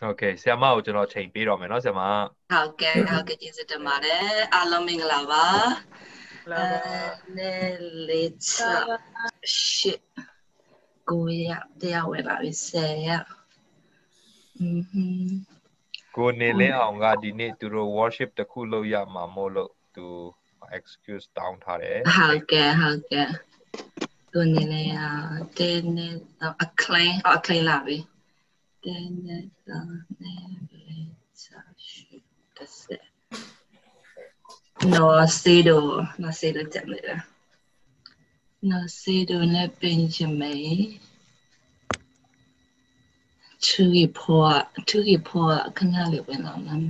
ဟုတ်ကဲ့ဆရာမကိုကျွန်တော်ချိန်ပေးတော့မယ်နော်ဆရာမဟုတ်ကဲ့ဟုတ်ကဲ့ကျေးဇူးတင်ပါတယ်အားလုံးမင်္ဂလာပါအဲလေးချရှစ်ကိုရတရားဝယ်ပါပြီဆရာอืมကိုနေလင်းအောင်ကဒီနေ့သူတို့ worship တခုလုပ်ရမှာမို့လို့သူ excuse down ထားတယ်ဟုတ်ကဲ့ဟုတ်ကဲ့ကိုနေလင်းအောင်တင်းနေအကလင်းအကလင်းလာပြီ တင်းနေတော့နေလေးချရှစ်တစ်စက်နော်စေဒိုနော်စေဒိုတက်မယ်နော်စေဒိုနဲ့ပင်ချမေချူရီဖောချူရီဖောခဏလေးဝင်အောင်လား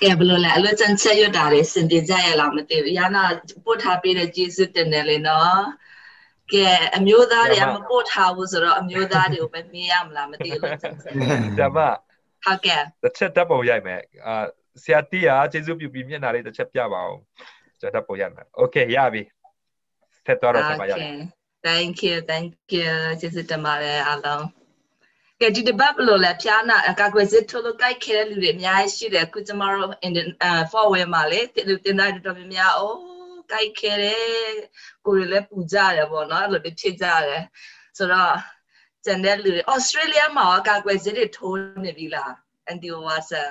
ကဲဘလို့လဲအလွတ်ချန်ချက်ရတာလေစင်ပြေကြရလားမသိဘူးရနာပို့ထားပေးတဲ့ကျေးဇူးတင်တယ်လေနော် ကဲအမျိုးသားတွေကမပို့ထားဘူးဆိုတော့အမျိုးသားတွေကိုပဲမေးရမလားမသိဘူးဒါမှဟုတ်ကဲ့တစ်ချက်တပ်ပုံရိုက်မယ်အာဆရာတီးကကျေးဇူးပြုပြီးမျက်နှာလေးတစ်ချက်ပြပါအောင်ကျွန်တော်တပ်ပုံရိုက်မယ်โอเคရပြီဆက်သွားတော့ဆက်ပါရပြီ thank you thank you ကျေးဇူးတင်ပါတယ်အားလုံးကဲဒီတပတ်ဘလို့လဲဖျားနာကာကွယ်စစ်ထိုးလို့ကြိုက်ခဲတဲ့လူတွေအများကြီးရှိတယ်အခုကျမတို့ in forward မှာလေတင်တာတော်တော်များများအိုး ကြိုက်ခဲတယ်ကိုယ်တွေလည်းပူကြတယ်ပေါ့နော်အဲ့လိုဖြစ်ကြတယ်ဆိုတော့ကျန်တဲ့လူတွေ Australia မှာကာကွယ်စစ်တွေထိုးနေပြီလား Andy Watson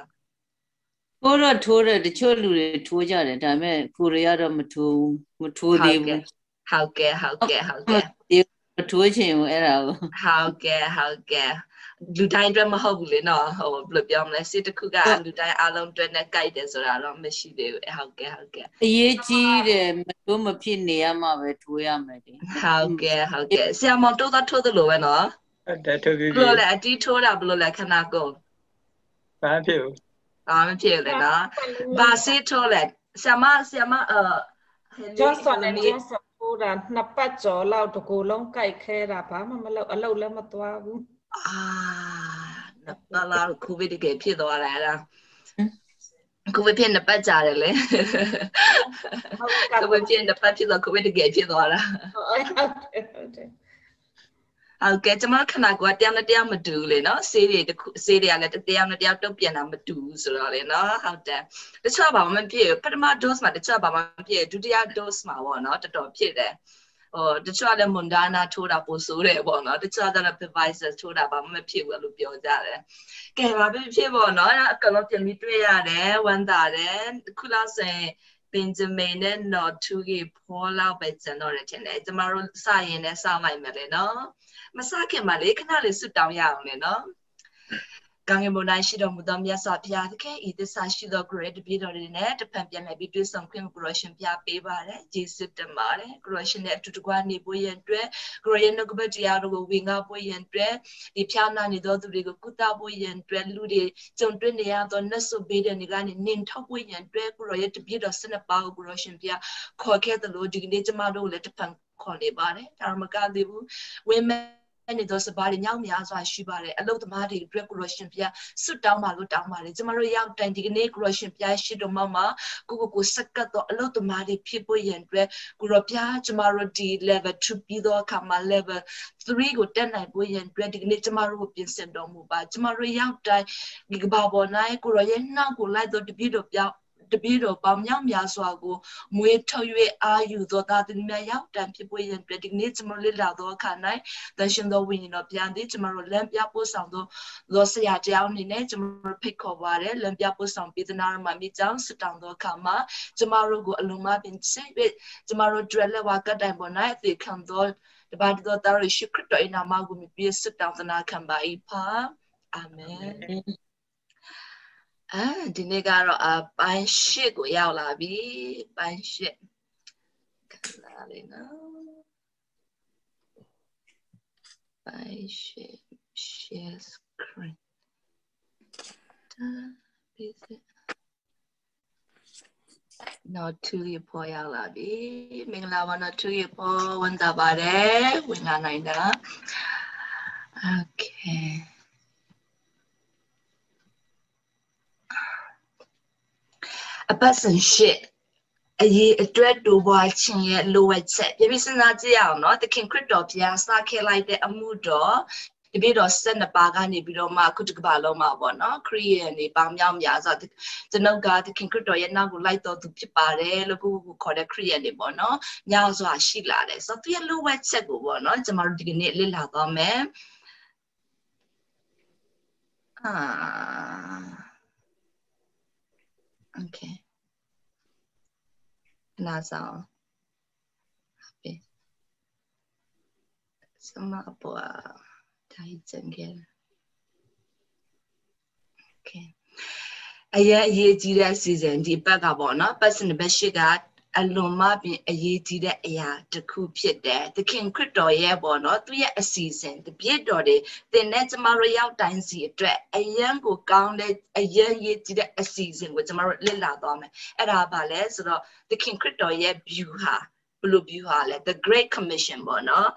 ထိုးတော့ထိုးတယ်တချို့လူတွေထိုးကြတယ်ဒါပေမဲ့ကိုရီးယားတော့မထိုးမထိုးသေးဘူးဟုတ်ကဲ့ဟုတ်ကဲ့ဟုတ်ကဲ့မထိုးချင်ဘူးအဲ့ဒါကိုဟုတ်ကဲ့ဟုတ်ကဲ့ လူတိုင်းအတွက်မဟုတ်ဘူးလေနော်ဟိုဘယ်လိုပြောမလဲစစ်တစ်ခုကလူတိုင်းအားလုံးအတွက်နဲ့ကြိုက်တယ်ဆိုတာတော့မရှိသေးဘူးဟုတ်ကဲ့ဟုတ်ကဲ့အရေးကြီးတယ်မထိုးမဖြစ်နေရမှပဲထိုးရမယ်လေဟုတ်ကဲ့ဟုတ်ကဲ့ဆရာမတိုးတော့ထိုးသလိုပဲနော်ဟုတ်တယ်ထိုးပြီးဘယ်လိုလဲအတီးထိုးတာဘယ်လိုလဲခဏကုန်ဘာဖြစ်ဘူးဘာမဖြစ်လေနော်ဘာစေးထိုးလဲဆရာမဆရာမအာဂျွန်ဆန်နဲ့ဂျွန်ဆန်ထိုးတာနှစ်ပတ်ကျော်လောက်တကူလုံးကြိုက်ခဲတာဘာမှမလုပ်အလုပ်လည်းမသွားဘူး အာနလာကိုဗစ်တကယ်ဖြစ်သွားတာလားကိုဗစ်ဖြစ်နှစ်ပတ်ကြာတယ်လေကိုဗစ်ဖြစ်နှစ်ပတ်ဖြစ်တော့ကိုဗစ်တကယ်ဖြစ်သွားတာဟုတ်တယ်ဟုတ်တယ်ဟုတ်ကဲ့ကျွန်မခဏကတရားနဲ့တရားမတူလေနော်ဆေးတွေတခုဆေးတွေကလည်းတရားနဲ့တရားတုတ်ပြန်တာမတူဘူးဆိုတော့လေနော်ဟုတ်တယ်တခြားဘာမှမဖြစ်ပထမ dose မှာတခြားဘာမှမဖြစ်ဒုတိယ dose မှာပေါ့နော်တော်တော်ဖြစ်တယ် ဟိုတခြားလည်းမွန်ဒါနာထိုးတာပိုဆိုးတယ်ပေါ့နော်တခြားလည်း devices ထိုးတာဘာမှမဖြစ်ဘူးလို့ပြောကြတယ်ကဲဘာဖြစ်ဖြစ်ပေါ့နော်အကလုံးပြန်ပြီးတွေ့ရတယ်ဝမ်းသာတယ်ခုလောက်ဆိုရင်ပင်ဂျမင်နဲ့နော်ထူကြီးဖောလောက်ပဲကျန်တော့တယ်ထင်တယ်ကျမတို့စရင်နဲ့စလိုက်မယ်လေနော်မစခင်မှာလေခဏလေးဆွတောင်းရအောင်လေနော် ကံငယ်မွန်တိုင်းရှိတော်မူသောမြတ်စွာဘုရားသခင်ဤသစ္စာရှိသော great တပည့်တော်တွေနဲ့တဖန်ပြန်လှည့်ပြီးတွေ့ဆုံခွင့်ကို correction ပြပေးပါတယ်ယေရှုတင်ပါတယ် correction နဲ့အတူတကွနေဖို့ရန်အတွက် great နှုတ်ကပတ်တရားတော်ကိုဝင်ငါဖို့ရန်အတွက်ဒီဖြာနာနေသောသူတွေကိုကုသဖို့ရန်အတွက်လူတွေကြုံတွေ့နေရသောနတ်ဆုဘေးတွေကနေနင်ထောက်ဖို့ရန်အတွက်ကိုရောရဲ့တပည့်တော်စနစ်ပါကို correction ပြခေါ်ခဲ့သလိုဒီကနေ့ကျမတို့လည်းတဖန်ခေါ်နေပါတယ်ဒါမှမကသေးဘူး women နေသောစပါးတွေညောင်းများစွာရှိပါတယ်အလုတ်သမားတွေအတွက်ကိုရရှင်ပြဆွတ်တောင်းပါလို့တောင်းပါတယ်ကျမတို့ရောက်တိုင်ဒီကနေ့ကိုရရှင်ပြရှိတော်မှာမှာကိုကိုကိုစက်ကတ်တော့အလုတ်သမားတွေဖြစ်ဖို့ရန်အတွက်ကိုရပြကျမတို့ဒီ level 2ပြီးတော့အခါမှာ level 3ကိုတက်နိုင်ဖို့ရန်အတွက်ဒီကနေ့ကျမတို့ကိုပြင်ဆင်တော်မူပါကျမတို့ရောက်တိုင်ဒီကဘာပေါ်နိုင်ကိုရရဲ့နှောက်ကိုလိုက်တော့တပြည့်တော့ပြောင်း တပည့်တော်ပေါင်းမြောက်များစွာကိုမွေးထုတ်၍အာယူသောသားသမီးများရောက်တန်ဖြစ်ပွေရန်အတွက်ဒီနေ့ကျွန်တော်လေ့လာသောအခါ၌တန်ရှင်သောဝိညာဉ်တော်ပြန်သည်ကျွန်တော်လမ်းပြပို့ဆောင်သောသောဆရာတရားအနေနဲ့ကျွန်တော်ဖိတ်ခေါ်ပါတယ်လမ်းပြပို့ဆောင်ပေးသနာရမှာမိကြောင်းစတောင်းသောအခါမှာကျွန်တော်တို့ကိုအလုံးမပင်စိတ်ပြီးကျွန်တော်တို့ဒရလက်ဝါကတိုင်ပေါ်၌အသေးခံသောတပါးတော်တော်ရှိခရစ်တော်၏နာမကိုမြည်ပြစတောင်းသနာခံပါ၏ဖာအာမင် အဲဒီနေ့ကတော့အပိုင်း၈ကိုရောက်လာပြီပိုင်း၈ကလာလေးနော်ပိုင်း၈ share screen တာပြီးစနော်2ရပေါ်ရောက်လာပြီမင်္ဂလာပါနော်2ရပေါ်ဝန်တာပါတယ်ဝင်လာနိုင်တာ okay အပတ်စဉ်ရှစ်အရေးအတွက်တူပွားခြင်းရဲ့လိုအပ်ချက်ပြပြစဉ်းစားကြည့်အောင်နော်သခင်ခရစ်တော်ဘုရားစခဲ့လိုက်တဲ့အမှုတော်တပြည့်တော့12ပါးကနေပြီးတော့မှခုတကပါလုံးမှာပေါ့နော်ခရီးယန်တွေပေါင်းမြောက်များဆိုကျွန်ုပ်ကသခင်ခရစ်တော်ရဲ့နောက်ကိုလိုက်တော်သူဖြစ်ပါတယ်လို့ခုခေါ်တဲ့ခရီးယန်တွေပေါ့နော်ညောင်စွာရှိလာတယ်ဆိုတော့သူရဲ့လိုဝက်ချက်ကိုပေါ့နော်ကျွန်တော်တို့ဒီကနေ့လေ့လာသွားမယ်အာ okay နာဆောင်ဟုတ်စမပွားတိုင်းကျင်ခဲ့ okay အရင်အရေးကြီးတဲ့ season ဒီဘက်ကပေါ့နော် person ဘက်ရှိက အလွန်မှပြင်အရေးကြီးတဲ့အရာတစ်ခုဖြစ်တယ်သခင်ခရစ်တော်ရဲ့ပေါ့နော်သူရဲ့အစီအစဉ်တပြည့်တော်တွေသင်နဲ့ကျမတို့ရောက်တိုင်းစီအတွက်အယံကိုကောင်းတဲ့အယံရေးကြီးတဲ့အစီအစဉ်ကိုကျမတို့လေ့လာသွားမယ်အဲ့ဒါပါလဲဆိုတော့သခင်ခရစ်တော်ရဲ့ view ဟာဘယ်လို view ဟာလဲ the great commission ပေါ့နော်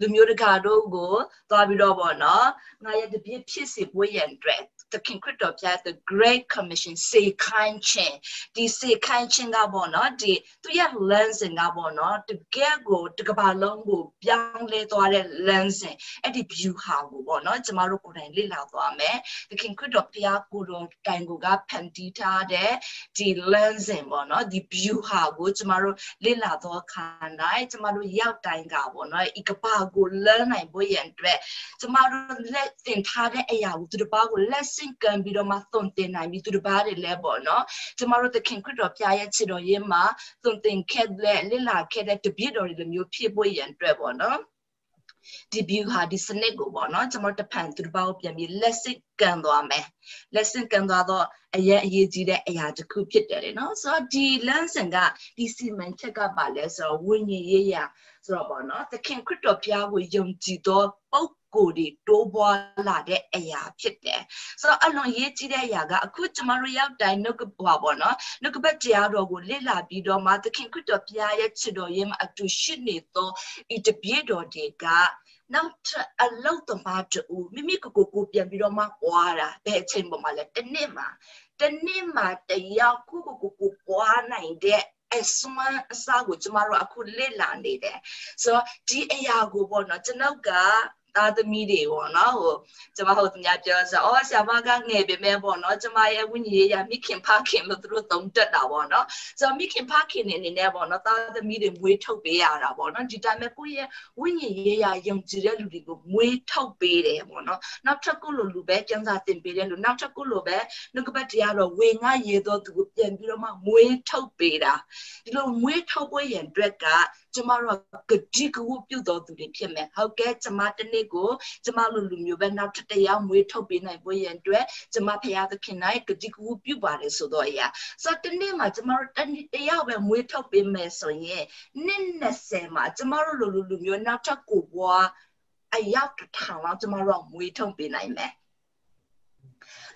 လူမျိုးတကာတို့ကိုသွားပြီးတော့ပေါ့နော်ငါရဲ့တပြည့်ဖြစ်စေပွေးရန်အတွက် သခင်ခရစ်တော်ပြ the great commission စေခိုင်းခြင်းဒီစေခိုင်းခြင်းကပေါ့နော်ဒီသူရဲ့ lensing ကပေါ့နော်တကယ်ကိုတကဘာလုံးကိုပြောင်းလဲသွားတဲ့ lensing အဲ့ဒီ view ဟာကိုပေါ့နော်ကျမတို့ကိုယ်တိုင်လေ့လာသွားမယ်သခင်ခရစ်တော်ဘုရားကိုယ်တော်တိုင်ကိုကဖန်တီးထားတဲ့ဒီ lensing ပေါ့နော်ဒီ view ဟာကိုကျမတို့လေ့လာတော့ခါနိုင်ကျမတို့ရောက်တိုင်းကပေါ့နော်ဤကဘာကိုလမ်းနိုင်ဖို့ရန်အတွက်ကျမတို့လက်သင်ထားတဲ့အရာကိုသူတစ်ပါးကိုလက်ဆင့်ကမ်းပြီးတော့မှသွန်သင်နိုင်ပြီးသူတစ်ပါးတွေလည်းပေါ့နော်ကျမတို့သခင်ခရစ်တော်ဖျားရဲ့ချစ်တော်ရင်းမှာသွန်သင်ခဲ့တဲ့လစ်လာခဲ့တဲ့တပြည့်တော်တွေလိုမျိုးဖြစ်ဖို့ရန်အတွက်ပေါ့နော်ဒီ view ဟာဒီစနစ်ကိုပေါ့နော်ကျွန်တော်တဖန်သူတစ်ပါးကိုပြန်ပြီး lesson ကန်သွားမယ် lesson ကန်သွားတော့အရင်အရေးကြီးတဲ့အရာတစ်ခုဖြစ်တယ်လေနော်ဆိုတော့ဒီ lesson ကဒီစီမံချက်ကပါလဲဆိုတော့ဝိညာဉ်ရေးရဆိုတော့ပေါ့နော်သခင်ခရစ်တော်ဘုရားကိုယုံကြည်သောပုဂ္ကိုယ်တွေတိုးပွားလာတဲ့အရာဖြစ်တယ်ဆိုတော့အလွန်ရေးကြီးတဲ့အရာကအခုကျမတို့ရောက်တိုင်းနှုတ်ကပါပေါ့နော်နှုတ်ကပတ်တရားတော်ကိုလေ့လာပြီးတော့မှသခင်ခရစ်တော်ဘုရားရဲ့ချစ်တော်ရဲ့မှာအတူရှိနေသောဤတပြည့်တော်တွေကနောက်အလောက်သမားတူမိမိကိုကိုကိုပြန်ပြီးတော့မှပွားတာဘယ်အချိန်ပေါ်မှာလဲတစ်နှစ်မှာတစ်နှစ်မှာတယောက်ကိုကိုကိုကိုပွားနိုင်တဲ့အစွမ်းအစားကိုကျမတို့အခုလေ့လာနေတယ်ဆိုတော့ဒီအရာကိုပေါ့နော်ကျွန်တော်က သားသမီးတွေပေါ့နော်ဟိုကျမဟုတ်သူများပြောဆိုအော်ဆရာမကငယ်ပေမဲ့ပေါ့နော်ကျမရဲ့ဝိညာဉ်ရေးရမိခင်ဖခင်လို့သူတို့သုံးတက်တာပေါ့နော်ဆိုတော့မိခင်ဖခင်နေနေနဲ့ပေါ့နော်သားသမီးတွေမွေးထုတ်ပေးရတာပေါ့နော်ဒီတိုင်းမဲ့ကိုယ့်ရဲ့ဝိညာဉ်ရေးရယုံကြည်တဲ့လူတွေကိုမွေးထုတ်ပေးတယ်ပေါ့နော်နောက်ထပ်ကိုလိုလူပဲကျန်းစာတင်ပေးတယ်လူနောက်ထပ်ကိုလိုပဲနှုတ်ကပတ်တရားတော့ဝေငှရေတော့သူကိုပြန်ပြီးတော့မှမွေးထုတ်ပေးတာဒီလိုမွေးထုတ်ပွဲရန်အတွက်ကကျမတို့ကတိကဝပြုတ်တော်သူတွေဖြစ်မယ်ဟုတ်ကဲ့ကျမတနေ့ကိုကျမလူလူမျိုးပဲနောက်တစ်တရားမွေးထုတ်ပေးနိုင်ဖို့ရန်အတွက်ကျမဖရာသခင်၌ကတိကဝပြုတ်ပါတယ်ဆိုတော့အရာဆိုတော့တနေ့မှာကျမတို့တနေ့တရားပဲမွေးထုတ်ပေးမယ်ဆိုရင်နှစ်20မှာကျမတို့လူလူလူမျိုးနောက်ထပ်ကိုဘွားအရောက်တစ်ထောင်လောက်ကျမတို့မွေးထုတ်ပေးနိုင်မယ်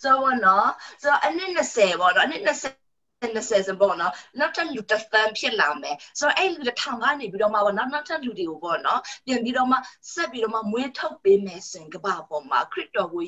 ဆိုတော့နော်ဆိုတော့အနည်း20ပေါ့နော်အနည်း20 20စပေါ့နော်နောက်ထပ်လူတစ်သန်းဖြစ်လာမယ်ဆိုတော့အဲ့လူတစ်ထောင်ကနေပြီးတော့မှပေါ့နောက်နောက်ထပ်လူတွေကိုပေါ့နော်ပြန်ပြီးတော့မှဆက်ပြီးတော့မှမွေးထုတ်ပေးမယ်စင်ကဘာပေါ်မှာခရစ်တော်ကို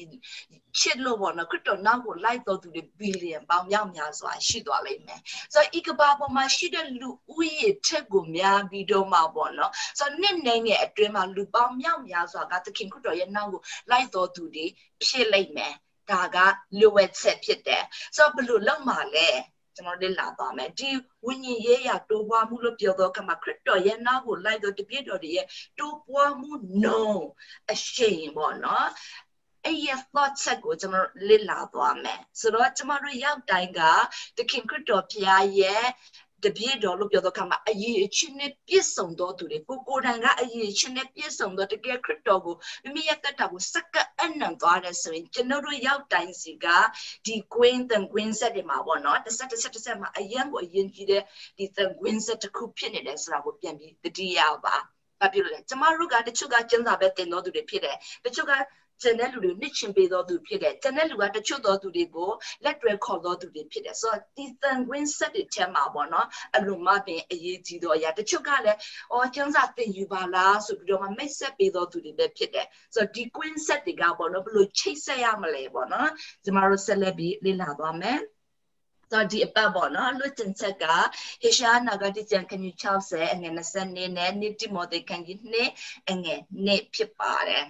ချစ်လို့ပေါ့နော်ခရစ်တော်နောက်ကိုလိုက်တော်သူတွေဘီလီယံပေါင်းမြောက်များစွာရှိသွားလိမ့်မယ်ဆိုတော့ဤကဘာပေါ်မှာရှိတဲ့လူဦးရေထက်ကိုများပြီးတော့မှပေါ့နော်ဆိုတော့နှစ်နေတဲ့အတွင်းမှာလူပေါင်းမြောက်များစွာကသခင်ခရစ်တော်ရဲ့နောက်ကိုလိုက်တော်သူတွေဖြစ်လိမ့်မယ်ဒါကလိုဝက်ချက်ဖြစ်တယ်ဆိုတော့ဘယ်လိုလုပ်မှာလဲ ကျွန်တော်လေ့လာသွားမယ်ဒီဝိညာဉ်ရေးရာတိုးပွားမှုလို့ပြောတော့ကမှာခရစ်တော်ရဲ့နောက်ကိုလိုက်တော့တပြည့်တော်တွေရဲ့တိုးပွားမှု no အရှိန်ပေါ့နော်အဲ့ရ thought set ကိုကျွန်တော်လေ့လာသွားမယ်ဆိုတော့ကျွန်တော်တို့ရောက်တိုင်းကတခင်ခရစ်တော်ဖျားရဲ့ တပြည့်တော်လို့ပြောတော့ခါမှာအရေးအချင်းနဲ့ပြည့်စုံသောသူတွေကိုကိုယ်တိုင်ကအရေးအချင်းနဲ့ပြည့်စုံသောတကယ်ခရစ်တော်ကိုမိမိရဲ့တက်တာကိုစက္ကအနံသွားတယ်ဆိုရင်ကျွန်တော်တို့ရောက်တိုင်းစီကဒီ queen တန် queen set တွေမှာပေါ့နော်တစ်ဆက်တစ်ဆက်တစ်ဆက်မှာအရင်ကိုအရင်ကြီးတဲ့ဒီတန် queen set တစ်ခုဖြစ်နေတယ်ဆိုတာကိုပြန်ပြီးတတိယပါဘာဖြစ်လို့လဲကျမတို့ကတချို့ကကျန်းစာပဲတင်တော်သူတွေဖြစ်တယ်တချို့က ကျန်တဲ့လူတွေနှစ်ချင်ပေးသောသူဖြစ်တယ်ကျန်တဲ့လူကတချို့သောသူတွေကိုလက်တွဲခေါ်သောသူတွေဖြစ်တယ်ဆိုတော့ဒီသံကွင်းဆက်တွေထဲမှာပေါ့နော်အလုံးမပင်အရေးကြီးသောအရာတချို့ကလည်းအော်ကျန်းစာတင်ယူပါလားဆိုပြီးတော့မှမိတ်ဆက်ပေးသောသူတွေပဲဖြစ်တယ်ဆိုတော့ဒီ queen set တွေကပေါ့နော်ဘယ်လိုချိတ်ဆက်ရမလဲပေါ့နော်ကျမတို့ဆက်လက်ပြီးလေ့လာသွားမယ် ဆိုတော့ဒီအပတ်ပေါ့နော်လွတ်ကျင်ချက်ကဟေရှာနာဂတိကျန်ခန်းကြီး60အငယ်20နဲ့နိတိမောသေခန်းကြီး2အငယ်1ဖြစ်ပါတယ်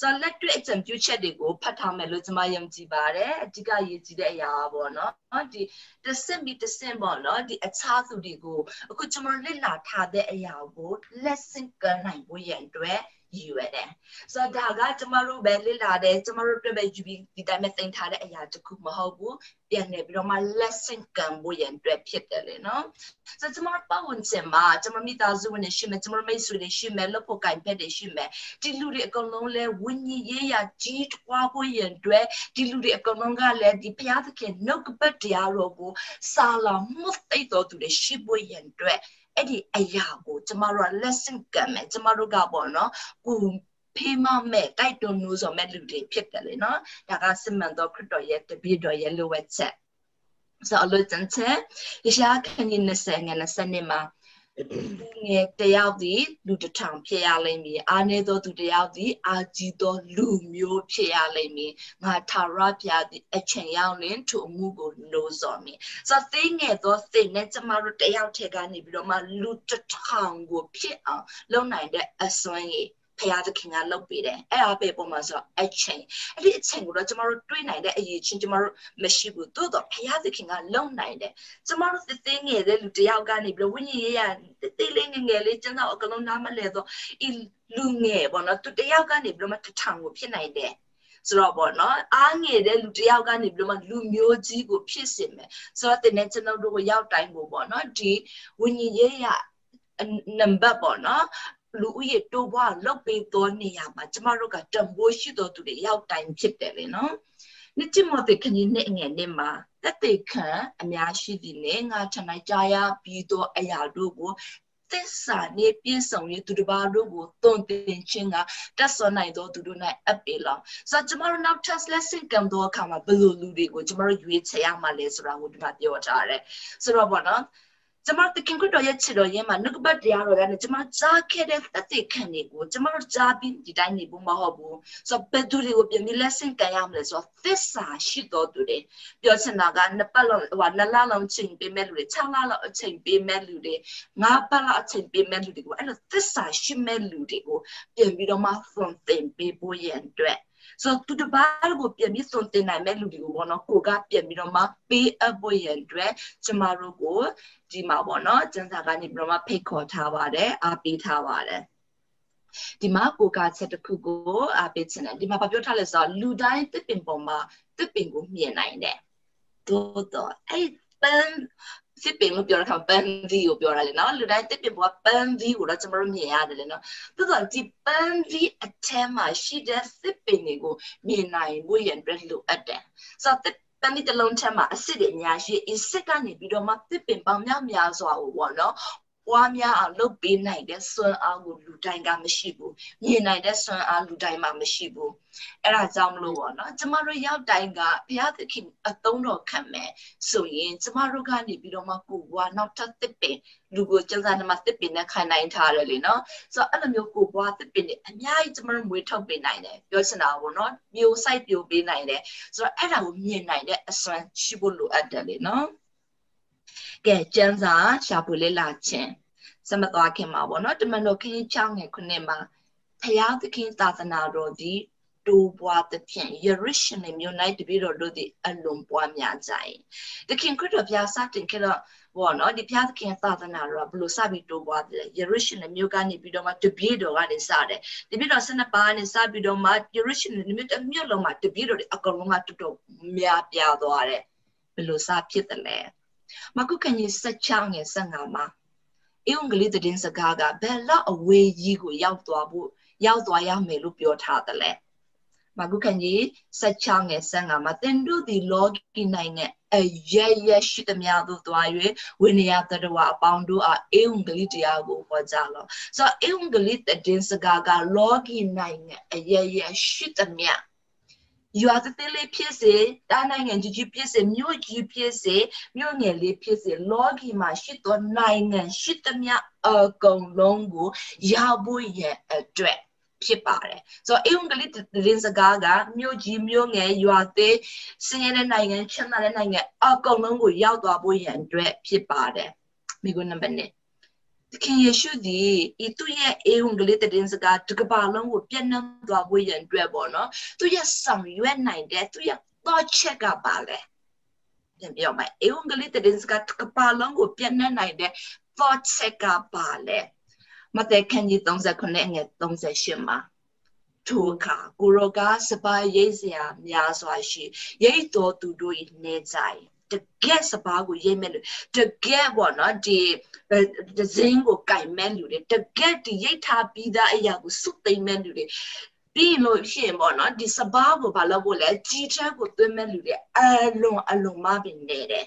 ဆိုတော့လက်တွေ့အကြံပြုချက်တွေကိုဖတ်ထားမယ်လို့ကျွန်မယုံကြည်ပါတယ်အဓိကရည်ကြည်တဲ့အရာပေါ့နော်ဒီတဆင့်ပြီးတဆင့်ပေါ့နော်ဒီအခြားသူတွေကိုအခုကျွန်တော်လေ့လာထားတဲ့အရာကို lesson ကနိုင်ဖို့ရန်အတွက် ရည်ရွယ်တယ်။ဆိုတော့ဒါကကျမတို့ပဲလေ့လာတယ်ကျမတို့အတွက်ပဲယူပြီးဒီတိုင်းပဲသင်ထားတဲ့အရာတခုမဟုတ်ဘူး။ပြန်နေပြီးတော့မှ lesson ကံဖို့ရန်အတွက်ဖြစ်တယ်လေနော်။ဆိုတော့ကျမတို့ပတ်ဝန်းကျင်မှာကျမမိသားစုဝင်တွေရှိမယ်ကျမတို့မိတ်ဆွေတွေရှိမယ်လုပ်ဖို့ကင်ဖက်တွေရှိမယ်။ဒီလူတွေအကုန်လုံးလဲဝိညာဉ်ရေးရာကြီးထွားဖို့ရန်အတွက်ဒီလူတွေအကုန်လုံးကလည်းဒီဘုရားသခင်နှုတ်ကပတ်တရားတော်ကိုစာလာမှုသိတော်သူတွေရှိဖို့ရန်အတွက် အဲ့ဒီအရာကိုကျမတို့က lesson ကမယ်ကျမတို့ကပေါ့နော်ကိုဖေးမမဲ့တိုက်တွန်းလို့ဆိုမဲ့လူတွေဖြစ်တယ်လေနော်ဒါကစမန်တော်ခရစ်တော်ရဲ့တပည့်တော်ရဲ့လိုဝက်ချက်ဆိုအလို့တန်ချက်ရရှာခန်းကြီး20ငယ်20မှာ ငယ်တယောက်ဒီလူတစ်ထောင်ဖြစ်ရလိမ့်မည်အားနည်းသောသူတယောက်ဒီအာကြီးသောလူမျိုးဖြစ်ရလိမ့်မည်ငါထာဝရဘုရားဒီအချိန်ရောက်ရင်ထိုအမှုကိုလို့စော်မည်ဆိုတော့သိငယ်သောစိတ်နဲ့ကျမတို့တယောက်ထဲကနေပြီးတော့မှလူတစ်ထောင်ကိုဖြစ်အောင်လုပ်နိုင်တဲ့အစွမ်းရည် ဖရာသခင်ကလုပ်ပေးတယ်အဲ့ဒါပဲပုံမှန်ဆိုအချိန်အဲ့ဒီအချိန်ကိုတော့ကျမတို့တွေးနိုင်တဲ့အရေးချင်းကျမတို့မရှိဘူးသို့တော့ဖရာသခင်ကလုပ်နိုင်တယ်ကျမတို့သသိငယ်တဲ့လူတယောက်ကနေပြီးဝိညာဉ်ရေးရတိလေးငယ်ငယ်လေးကျန်းတော့အကလုံးနားမလဲတော့ဤလူငယ်ပေါ့နော်သူတယောက်ကနေပြီးတော့မှတထောင်ကိုဖြစ်နိုင်တယ်ဆိုတော့ပေါ့နော်အားငယ်တဲ့လူတယောက်ကနေပြီးတော့မှလူမျိုးကြီးကိုဖြစ်စေမယ်ဆိုတော့တင်တဲ့ကျွန်တော်တို့ကိုရောက်တိုင်းကိုပေါ့နော်ဒီဝိညာဉ်ရေးရနံပါတ်ပေါ့နော် လူဦးရေတိုးပွားလောက်ပေးသောနေရာမှာကျမတို့ကတံပိုးရှိတော်သူတွေရောက်တိုင်းဖြစ်တယ်လေနော်။နှစ်တိမောသေခကြီးနဲ့ငယ်နဲ့မှာတက်တေခံအများရှိသည်နဲ့ငါထနိုင်ကြရပြီးသောအရာတို့ကိုသစ္စာနှင့်ပြည့်စုံ၍သူတစ်ပါးတို့ကိုသွန်သင်ခြင်းကတက်စောနိုင်သောသူတို့၌အပ်ပေလောဆိုတော့ကျမတို့နောက် test lesson ကံတော့အခါမှာဘယ်လိုလူတွေကိုကျမတို့ရွေးချယ်ရမှာလဲဆိုတာကိုဒီမှာပြောထားတယ်ဆိုတော့ပေါ့နော် ကျမတခင်ခရစ်တော်ရဲ့ချစ်တော်ရဲ့မှာနှုတ်ကပတ်တရားတော်ကနေကျမကြားခဲ့တဲ့သက်သေခံတွေကိုကျမတို့ကြားပြီးဒီတိုင်းနေဖို့မဟုတ်ဘူးဆိုတော့ဘယ်သူတွေကိုပြန်ပြီး lesson ကန်ရမလဲဆိုတော့သစ္စာရှိတော်သူတွေပြောချင်တာကနှစ်ပတ်လောက်ဟိုနှစ်လလောက်ချိန်ပေးမဲ့လူတွေ6လလောက်အချိန်ပေးမဲ့လူတွေ9ပတ်လောက်အချိန်ပေးမဲ့လူတွေကိုအဲ့လိုသစ္စာရှိမဲ့လူတွေကိုပြန်ပြီးတော့မှဖွင့်သင်ပေးဖို့ရန်အတွက် ဆိုတော့သူတပါးကိုပြန်ပြီးစွန့်တင်နိုင်မဲ့လူတွေကိုပေါ့နော်ကိုကပြန်ပြီးတော့မှပေးအပ်ဖို့ရန်အတွက်ကျမတို့ကိုဒီမှာပေါ့နော်ကျန်းစာကနေပြီးတော့မှဖိတ်ခေါ်ထားပါတယ်အားပေးထားပါတယ်ဒီမှာကိုကချက်တစ်ခုကိုအားပေးချင်တယ်ဒီမှာဘာပြောထားလဲဆိုတော့လူတိုင်းတစ်ပင်ပေါ်မှာတစ်ပင်ကိုမြင်နိုင်တယ်သို့တော့အဲ့ပန်း စစ်ပင်လို့ပြောတဲ့အခါပန်းသီးကိုပြောတာလေနော်လူတိုင်းတစ်ပင်ပေါ်ပန်းသီးကိုတော့ကျွန်တော်တို့မြင်ရတယ်လေနော်သို့တော့ဒီပန်းသီးအထက်မှာရှိတဲ့စစ်ပင်တွေကိုမြင်နိုင်ဖို့ရန်အတွက်လိုအပ်တယ်ဆိုတော့ပန်းဒီတစ်လုံးချက်မှာအစ်စ်တွေအများရှိအစ်စ်ကနေပြီးတော့မှတစ်ပင်ပေါင်းများများစွာကိုပေါ့နော် ပွားများအောင်လုပ်ပေးနိုင်တဲ့စွမ်းအားကိုလူတိုင်းကမရှိဘူးမြင်နိုင်တဲ့စွမ်းအားလူတိုင်းမှာမရှိဘူးအဲ့ဒါကြောင့်မလို့ပေါ့နော်ကျမတို့ရောက်တိုင်းကဘုရားသခင်အသုံးတော်ခံမယ်ဆိုရင်ကျမတို့ကနေပြီးတော့မှကိုဘွားနောက်ထပ်တစ်ပင်လူကိုကျန်းစာနမှာတစ်ပင်နဲ့ခံနိုင်ထားတယ်လေနော်ဆိုတော့အဲ့လိုမျိုးကိုဘွားတစ်ပင်နဲ့အများကြီးကျမတို့မွေးထုတ်ပေးနိုင်တယ်ပြောချင်တာပေါ့နော်မျိုးဆိုင်ပြိုပေးနိုင်တယ်ဆိုတော့အဲ့ဒါကိုမြင်နိုင်တဲ့အစွမ်းရှိဖို့လိုအပ်တယ်လေနော် ကဲကျန်းစာရှာဖွေလေ့လာခြင်းစမသွားခင်မှာပေါ့နော်တမန်တော်ခင်းချောင်းငယ်ခုနှစ်မှာဖျားသခင်သာသနာတော်ဒီတိုးပွားသဖြင့်ယေရုရှလင်မြို့၌တပည့်တော်တို့သည်အလွန်ပွားများကြ၏တခင်ခရစ်တော်ဘုရားစတင်ခဲ့တော့ဘောနော်ဒီဘုရားသခင်သာသနာတော်ကဘလို့စပြီးတိုးပွားတယ်ယေရုရှလင်မြို့ကနေပြီးတော့မှတပည့်တော်ကနေစတယ်တပည့်တော်12ပါးနဲ့စပြီးတော့မှယေရုရှလင်မြို့တစ်မြို့လုံးမှာတပည့်တော်တွေအကုန်လုံးကတော်တော်များပြားသွားတယ်ဘလို့စဖြစ်တယ်လဲ မကုခကြီး16ငယ်15မှာအင်္ဂလိပ်သတင်းစကားကဘယ်လောက်အဝေးကြီးကိုရောက်သွားဖို့ရောက်သွားရမယ်လို့ပြောထားတယ်လဲမကုခကြီး16ငယ်15မှာတင်တို့ဒီလောကီနိုင်ငံအရရရှိသမျှသို့သွား၍ဝိနည်းတရဝအပေါင်းတို့အားအင်္ဂလိပ်တရားကိုဟောကြားလောဆိုတော့အင်္ဂလိပ်သတင်းစကားကလောကီနိုင်ငံအရရရှိသမျှ ရွာသေးသေးလေးဖြစ်စေတားနိုင်ငံကြီးကြီးဖြစ်စေမြို့ကြီးဖြစ်စေမြို့ငယ်လေးဖြစ်စေလောကီမှာရှိသောနိုင်ငံရှိသမျှအကုန်လုံးကိုရဖို့ရန်အတွက်ဘဖြစ်ပါတယ်ဆိုတော့အင်္ဂလိပ်သတင်းစကားကမြို့ကြီးမြို့ငယ်ရွာသေးစင်းရဲတဲ့နိုင်ငံချမ်းသာတဲ့နိုင်ငံအကုန်လုံးကိုရောက်သွားဖို့ရန်အတွက်ဖြစ်ပါတယ်မိကုနံပါတ်1 သခင်ယေရှုသည်ဤသူရဲ့အေဝံဂေလိသတင်းစကားတစ်ကမ္ဘာလုံးကိုပြန့်နှံ့သွားဖို့ရန်အတွက်ပေါ့နော်သူရဲ့ဆောင်ရွက်နိုင်တဲ့သူရဲ့ thought check ကပါလေပြန်ပြောမယ်အေဝံဂေလိသတင်းစကားတစ်ကမ္ဘာလုံးကိုပြန့်နှံ့နိုင်တဲ့ thought check ကပါလေမဿဲခန်းကြီး39ငယ်38မှာထိုအခါကိုရောကစပါရိတ်စရာများစွာရှိရိတ်တော်သူတို့၏နေကြ၏ တကက်စပါးကိုရိတ်မဲ့လူတကက်ပေါ့နော်ဒီဒဇင်းကိုကင်မဲ့လူတွေတကက်ဒီရိတ်ထားပြီးသားအရာကိုစုသိမ့်မဲ့လူတွေပြီးလို့ရှိရင်ပေါ့နော်ဒီစပါးကိုဘာလို့ဖို့လဲကြီးချမ်းကိုသွင်းမဲ့လူတွေအလွန်အလွန်မပင်နေတယ်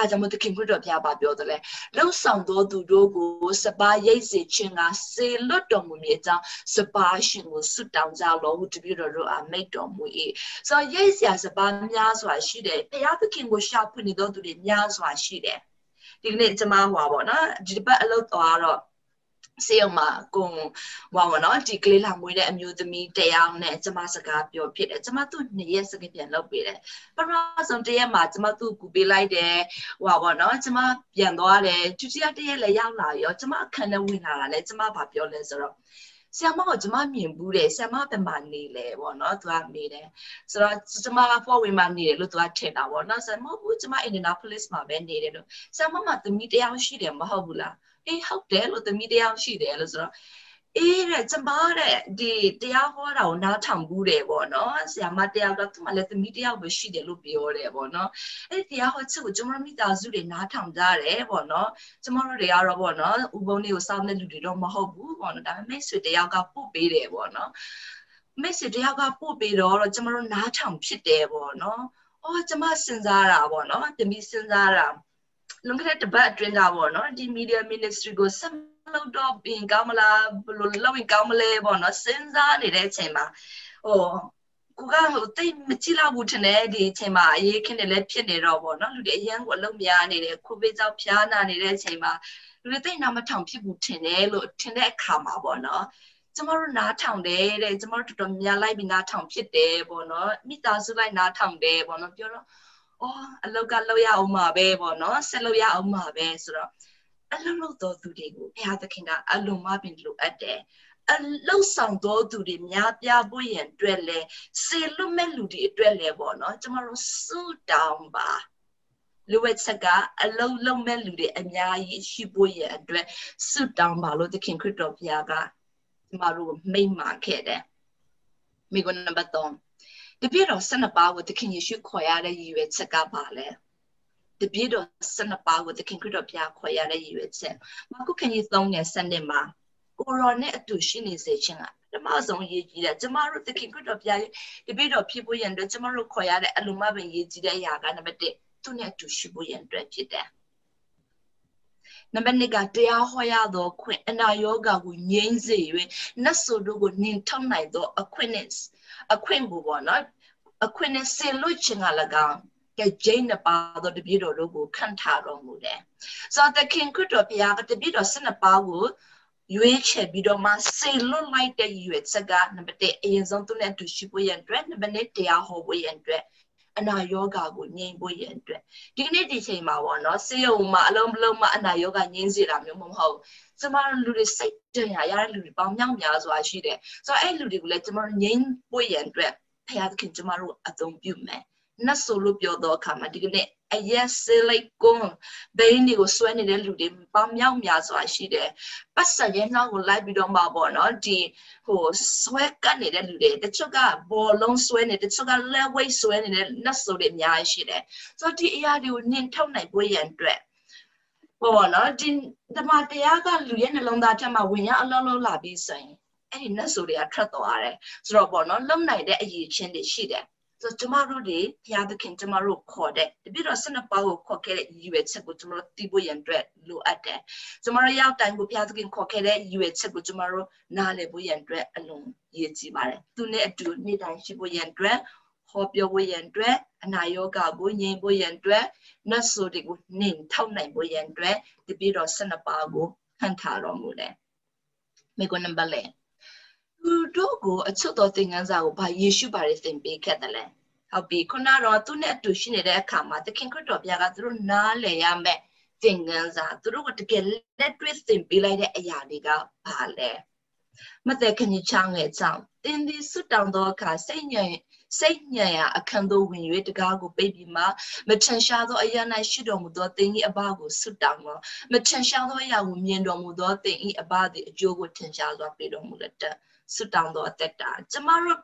အဲကြောင့်မို့သခင်ခရစ်တော်ဘုရားပါပြောတယ်လေလှုပ်ဆောင်သောသူတို့ကိုစပါးရိတ်စေခြင်းကစေလွတ်တော်မူမည်အကြောင်းစပါးရှင်ကိုဆွတောင်းကြလောဟုတပည့်တော်တို့အားမိတ်တော်မူ၏ဆိုတော့ရိတ်စရာစပါးများစွာရှိတယ်ဘုရားသခင်ကိုရှာဖွေနေသောသူတွေများစွာရှိတယ်ဒီကနေ့ကျွန်မဟောပါတော့ဒီတစ်ပတ်အလုပ်သွားတော့ စေအောင်မှာကိုဟောပါတော့ဒီကလေးလာမွေးတဲ့အမျိုးသမီးတယောက်နဲ့ကျမစကားပြောဖြစ်တယ်ကျမသူ့နှစ်ရက်စကားပြန်လုပ်ပေးတယ်ပထမဆုံးတရက်မှာကျမသူ့ကူပေးလိုက်တယ်ဟောပါတော့ကျမပြန်သွားတယ်သူစီကတရက်လည်းရောက်လာရောကျမအခန်းထဲဝင်လာတာလည်းကျမဘာပြောလဲဆိုတော့ဆရာမကိုကျမမြင်ဘူးတယ်ဆရာမဘယ်မှာနေလဲပေါ့နော်သူကနေတယ်ဆိုတော့ကျမက for win မှာနေတယ်လို့သူကထင်တာပေါ့နော်ဆရာမဘူးကျမ Indianapolis မှာပဲနေတယ်လို့ဆရာမမှာသမီးတယောက်ရှိတယ်မဟုတ်ဘူးလား အေးဟုတ်တယ်လို့သမီးတယောက်ရှိတယ်လို့ဆိုတော့အေးတဲ့ကျမတဲ့ဒီတရားဟောတာကိုနားထောင်ဘူးတယ်ပေါ့နော်ဆရာမတယောက်ကသူ့မှာလည်းသမီးတယောက်ပဲရှိတယ်လို့ပြောတယ်ပေါ့နော်အဲ့ဒီတရားဟောချက်ကိုကျမတို့မိသားစုတွေနားထောင်ကြတယ်ပေါ့နော်ကျမတို့တွေကတော့ပေါ့နော်ဥပုံတွေကိုစောင့်တဲ့လူတွေတော့မဟုတ်ဘူးပေါ့နော်ဒါပေမဲ့ဆွေတယောက်ကပို့ပေးတယ်ပေါ့နော်မိတ်ဆွေတယောက်ကပို့ပေးတော့ကျမတို့နားထောင်ဖြစ်တယ်ပေါ့နော်အော်ကျမစဉ်းစားတာပေါ့နော်တမီစဉ်းစားတာ လွန်ခဲ့တဲ့တပတ်အတွင်းကပေါ့နော်ဒီ media ministry ကိုဆက်လုပ်တော့ပြင်ကောင်းမလားဘယ်လိုလုပ်ရင်ကောင်းမလဲပေါ့နော်စဉ်းစားနေတဲ့အချိန်မှာဟိုကိုကဟိုတိတ်မကြည့်လောက်ဘူးထင်တယ်ဒီအချိန်မှာအရေးခင်းနေလဲဖြစ်နေတော့ပေါ့နော်လူတွေအရန်ကိုအလုံးများနေတယ်ကိုဗစ်ကြောင့်ဖျားနာနေတဲ့အချိန်မှာလူတွေတိတ်နာမထောင်ဖြစ်ဘူးထင်တယ်လို့ထင်တဲ့အခါမှာပေါ့နော်ကျမတို့နားထောင်တယ်တဲ့ကျမတို့တော်တော်များလိုက်ပြီးနားထောင်ဖြစ်တယ်ပေါ့နော်မိသားစုလိုက်နားထောင်တယ်ပေါ့နော်ပြောတော့ အော်အလောက်ကလောက်ရအောင်မှာပဲပေါ့နော်ဆက်လို့ရအောင်မှာပဲဆိုတော့အလုံးလို့တော်သူတွေကိုဘုရားသခင်ကအလုံးမပင်လိုအပ်တယ်အလုံးဆောင်တော်သူတွေများပြားဖို့ရန်အတွက်လဲစေလွတ်မဲ့လူတွေအတွက်လဲပေါ့နော်ကျမတို့စုတောင်းပါလူဝက်ချက်ကအလုံးလုံးမဲ့လူတွေအများကြီးရှိဖို့ရန်အတွက်စုတောင်းပါလို့သခင်ခရစ်တော်ဘုရားကကျမတို့မိန့်မာခဲ့တယ်မိဂုဏ်နံပါတ်3 တပြည့်တော်12ပါးကိုသခင်ယေရှုခေါ်ရတဲ့ရည်ရွယ်ချက်ကပါလဲတပြည့်တော်12ပါးကိုသခင်ခရစ်တော်ဘုရားခေါ်ရတဲ့ရည်ရွယ်ချက်မာကုခန်းကြီး3ငယ်7နှစ်မှာကိုရောနဲ့အတူရှိနေစေခြင်းကပထမဆုံးရည်ကြီးတယ်ကျမတို့သခင်ခရစ်တော်ဘုရားတပြည့်တော်ဖြစ်ဖို့ရန်အတွက်ကျမတို့ခေါ်ရတဲ့အလုံးမပင်ရည်ကြီးတဲ့အရာကနံပါတ်1သူနဲ့အတူရှိဖို့ရန်အတွက်ဖြစ်တယ်နံပါတ်2ကတရားဟောရသောခွင့်အနာယောဂါကိုငြိမ်းစေ၍နတ်ဆိုတို့ကိုနှင်ထုတ်နိုင်သောအခွင့်နဲ့ အခွင့်ကိုပေါ့နော်အခွင့်နဲ့ဆင်လွတ်ခြင်းက၎င်းကဂျိန်းနှစ်ပါးသောတပည့်တော်တို့ကိုခံထားတော်မူတယ်။ဆိုတော့သခင်ခရစ်တော်ဘုရားကတပည့်တော်၁၂ပါးကိုရွေးချယ်ပြီးတော့မှစေလွတ်လိုက်တဲ့ရွေးချက်ကနံပါတ်1အရင်ဆုံးသူနဲ့တူရှိဖို့ရန်အတွက်နံပါတ်2တရားဟောဖို့ရန်အတွက် အနာယောဂါကိုငြိမ်ဖို့ရန်အတွက်ဒီကနေ့ဒီချိန်မှာပေါ့နော်စေယုံမှာအလုံးမလုံးမအနာယောဂါငြိမ်းစေတာမျိုးမဟုတ်ကျမတို့လူတွေစိတ်တရရတဲ့လူတွေပေါင်းမြောက်များစွာရှိတယ်ဆိုတော့အဲ့လူတွေကိုလည်းကျမတို့ငြိမ်းဖို့ရန်အတွက်ဖခင်သခင်ကျမတို့အသုံးပြုမယ် နတ်ဆိုလို့ပြောတော့အခါမှာဒီကနေ့အရက်စေလိုက်ကွန်ဘိန်းတွေကိုဆွဲနေတဲ့လူတွေပေါင်းမြောက်များစွာရှိတယ်ပတ်စံရဲ့နောက်ကိုလိုက်ပြီးတော့မှပေါ့နော်ဒီဟိုဆွဲကတ်နေတဲ့လူတွေတချို့ကဘောလုံးဆွဲနေတချို့ကလက်ဝိတ်ဆွဲနေတဲ့နတ်ဆိုတွေအများကြီးရှိတယ်ဆိုတော့ဒီအရာတွေကိုနင်ထုတ်နိုင်ဖို့ရန်အတွက်ပေါ့နော်ဒီဓမ္မတရားကလူရဲ့နှလုံးသားထဲမှာဝင်ရအလုံးလုံးလာပြီးဆိုရင်အဲ့ဒီနတ်ဆိုတွေကထွက်သွားတယ်ဆိုတော့ပေါ့နော်လုံနိုင်တဲ့အရေးချင်းတွေရှိတယ် ဆိုကျမတို့တွေဘုရားသခင်ကျမတို့ခေါ်တဲ့တပြည့်တော့12ပါးကိုခေါ်ခဲ့တဲ့ရည်ရွယ်ချက်ကိုကျမတို့သိဖို့ရန်အတွက်လိုအပ်တယ်ကျမတို့ရောက်တိုင်းကိုဘုရားသခင်ခေါ်ခဲ့တဲ့ရည်ရွယ်ချက်ကိုကျမတို့နားလည်ဖို့ရန်အတွက်အလုံးရည်ကြည်ပါတယ်သူနဲ့အတူနေ့တိုင်းရှိဖို့ရန်အတွက်ဟောပြောဖို့ရန်အတွက်အနာယောဂကိုငြိမ်ဖို့ရန်အတွက်နတ်ဆိုတွေကိုနှင်ထောက်နိုင်ဖို့ရန်အတွက်တပြည့်တော့12ပါးကိုခံထားတော်မူတယ်မိကွန်းနံပါတ်လေး သူတို့ကိုအချွတ်တော်သင်ခန်းစာကိုဘာယေရှုဘာတွေသင်ပေးခဲ့တယ်လဲဟုတ်ပြီခုနတော့သူနဲ့အတူရှိနေတဲ့အခါမှာသခင်ခရစ်တော်ဘုရားကသူတို့နားလည်ရမယ်သင်ခန်းစာသူတို့ကတကယ်လက်တွေ့သင်ပေးလိုက်တဲ့အရာတွေကဘာလဲမသက်ခဏချောင်းရဲ့ကြောင့်တင်းဒီစွတောင်သောအခါစိတ်ညံစိတ်ညံရာအခန်းသို့ဝင်၍တကားကိုပိတ်ပြီးမှမထန်ရှားသောအရာ၌ရှိတော်မူသောသင်၏အဘကိုစွတောင်သောမထန်ရှားသောအရာကိုမြင်တော်မူသောသင်၏အဘသည်အကျိုးကိုထင်ရှားစွာပေးတော်မူလက်တ စွတောင်သောအသက်တာကျမတို့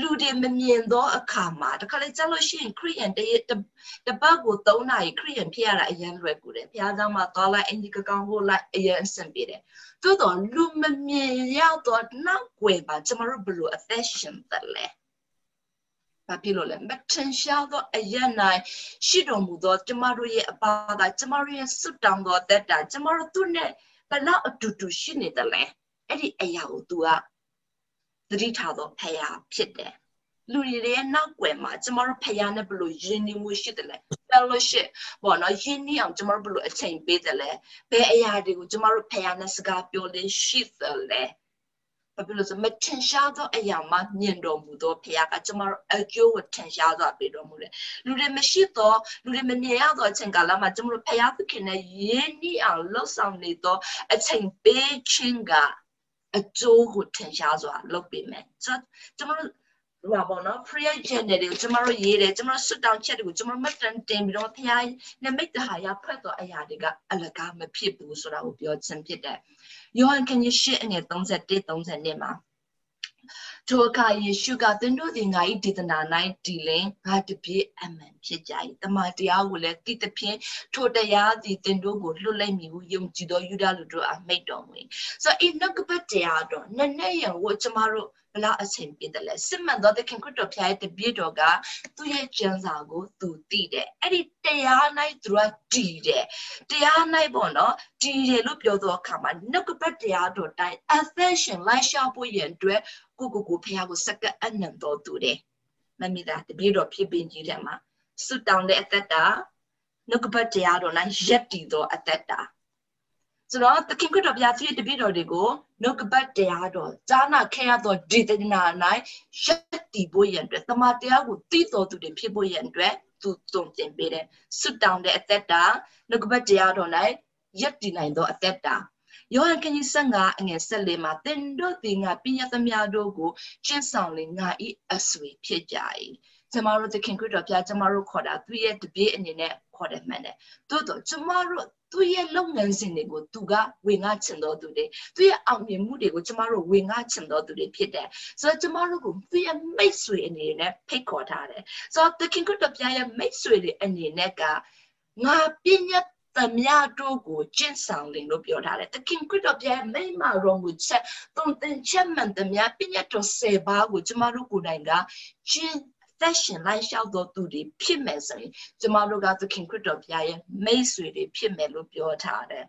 လူတွေမမြင်သောအခါမှာတခါလေကြားလို့ရှိရင်ခရိယန်တရက်တပတ်ကို3နာရီခရိယန်ဖြစ်ရတာအရင်လွယ်ကူတယ်ဘုရားကျောင်းမှာသွားလိုက်အင်ဒီကကောင်ဟိုလိုက်အရင်အဆင်ပြေတယ်သို့တော့လူမမြင်ရောက်တော့နောက်ွယ်ပါကျမတို့ဘယ်လိုအသက်ရှင်တယ်လဲဘာဖြစ်လို့လဲမထင်ရှားသောအရနိုင်ရှိတော်မူသောကျမတို့ရဲ့အပါသာကျမတို့ရဲ့စွတ်တောင်းသောတက်တာကျမတို့သူ့နဲ့ဘလောက်အတူတူရှိနေတယ်လဲအဲ့ဒီအရာကို तू က သတိထားသောဖယားဖြစ်တယ်လူတွေရဲ့နောက်ွယ်မှာကျမတို့ဖယားနဲ့ဘလို့ယဉ်နေမှုရှိတယ်လဲ fellowship ပေါ့နော်ယဉ်နေအောင်ကျမတို့ဘလို့အချိန်ပေးတယ်လဲဘယ်အရာတွေကိုကျမတို့ဖယားနဲ့စကားပြောလို့ရှိတယ်လဲဘာဖြစ်လို့ဆိုမထင်ရှားသောအရာမှမြင်တော်မူသောဖခင်ကကျမတို့အကျိုးကိုထင်ရှားစွာပေးတော်မူတယ်လူတွေမရှိသောလူတွေမမြင်ရသောအချိန်ကာလမှာကျမတို့ဖခင်သခင်နဲ့ယဉ်နေအောင်လှုပ်ဆောင်နေသောအချိန်ပေးခြင်းက အကျိုးကိုထင်ရှားစွာလုပ်ပေးမယ်ကျမတို့ဟိုပါပေါ့နော် prayer journal တွေကိုကျမတို့ရေးတယ်ကျမတို့ဆွတ်တောင်းချက်တွေကိုကျမတို့မှတ်တမ်းတင်ပြီးတော့ဖခင်နဲ့မိတ္တဟာရဖတ်သောအရာတွေကအလကားမဖြစ်ဘူးဆိုတာကိုပြောခြင်းဖြစ်တယ်ယောဟန်ခန်းကြီး၈အငယ်31 32မှာ ထိုအခါယေရှုကသင်တို့သည်ငါ၏ဒေသနာ၌တည်လင်ငါတပြည့်အမှန်ဖြစ်ကြ၏တမန်တရားကိုလည်းသိသဖြင့်ထိုတရားသည်သင်တို့ကိုလွတ်လိုက်မည်ဟုယုံကြည်သောယူဒလူတို့အားမိတ်တော်မူ၏ဆိုတော့ဤနှုတ်ကပတ်တရားတော့နည်းနည်းရံကိုကျမတို့ ဘလောက်အချိန်ပြည့်တယ်လဲစစ်မှန်သောသခင်ခရစ်တော်ဖျားရဲ့တပည့်တော်ကသူ့ရဲ့ကျမ်းစာကိုသူသိတယ်အဲ့ဒီတရား၌သူကတည်တယ်တရား၌ပေါ့နော်တည်တယ်လို့ပြောသောအခါမှာနှုတ်ကပတ်တရားတော်တိုင်း affection လိုက်ရှာဖို့ရန်အတွက်ကိုကိုကိုဖျားကိုစက္ကအနံတော်သူတယ်မမိသားတပည့်တော်ဖြစ်ပင်ကြီးတယ်မှာစွတောင်းတဲ့အသက်တာနှုတ်ကပတ်တရားတော်၌ရက်တည်သောအသက်တာ ဆိုတော့သခင်ခရစ်တော်ဘုရားသူရဲ့တပည့်တော်တွေကိုနှုတ်ကပတ်တရားတော်ဈာနာခဲရသောဒေသနာ၌ရက်တည်ဖို့ရန်အတွက်တမန်တရားကိုသိတော်သူတွေဖြစ်ဖို့ရန်အတွက်သူတုံ့တင်ပေးတယ်ဆွတောင်းတဲ့အသက်တာနှုတ်ကပတ်တရားတော်၌ရက်တည်နိုင်သောအသက်တာယောဟန်ခန်းကြီး15အငယ်14မှာသင်တို့သည်ငါပညာသမားတို့ကိုကျင့်ဆောင်လေငါဤအဆွေဖြစ်ကြ၏ ကျမတို့သခင်ခရစ်တော်ဘုရားကျမတို့ခေါ်တာသူရဲ့တပည့်အနေနဲ့ခေါ်တယ်မှန်တယ်သို့တော့ကျမတို့သူရဲ့လုပ်ငန်းစဉ်တွေကိုသူကဝင်ငါချင်တော်သူတွေသူရဲ့အောင်မြင်မှုတွေကိုကျမတို့ဝင်ငါချင်တော်သူတွေဖြစ်တယ်ဆိုတော့ကျမတို့ကိုသူရဲ့မိတ်ဆွေအနေနဲ့ဖိတ်ခေါ်ထားတယ်ဆိုတော့သခင်ခရစ်တော်ဘုရားရဲ့မိတ်ဆွေတွေအနေနဲ့ကငါပညာသမ ्या တို့ကိုကျင့်ဆောင်လင်လို့ပြောထားတယ်။သခင်ခရစ်တော်ဘုရားမိမတော်မူချက်တုံသင်ချက်မှန်သမျှပညာတော်၁၀ပါးကိုကျမတို့ကိုယ်တိုင်ကကျင့် သက်ရှင်လိုက်လျှောက်တော်သူတွေဖြစ်မယ်ဆိုရင်ကျမတို့ကသခင်ခရစ်တော်ဘုရားရဲ့မိတ်ဆွေတွေဖြစ်မယ်လို့ပြောထားတယ်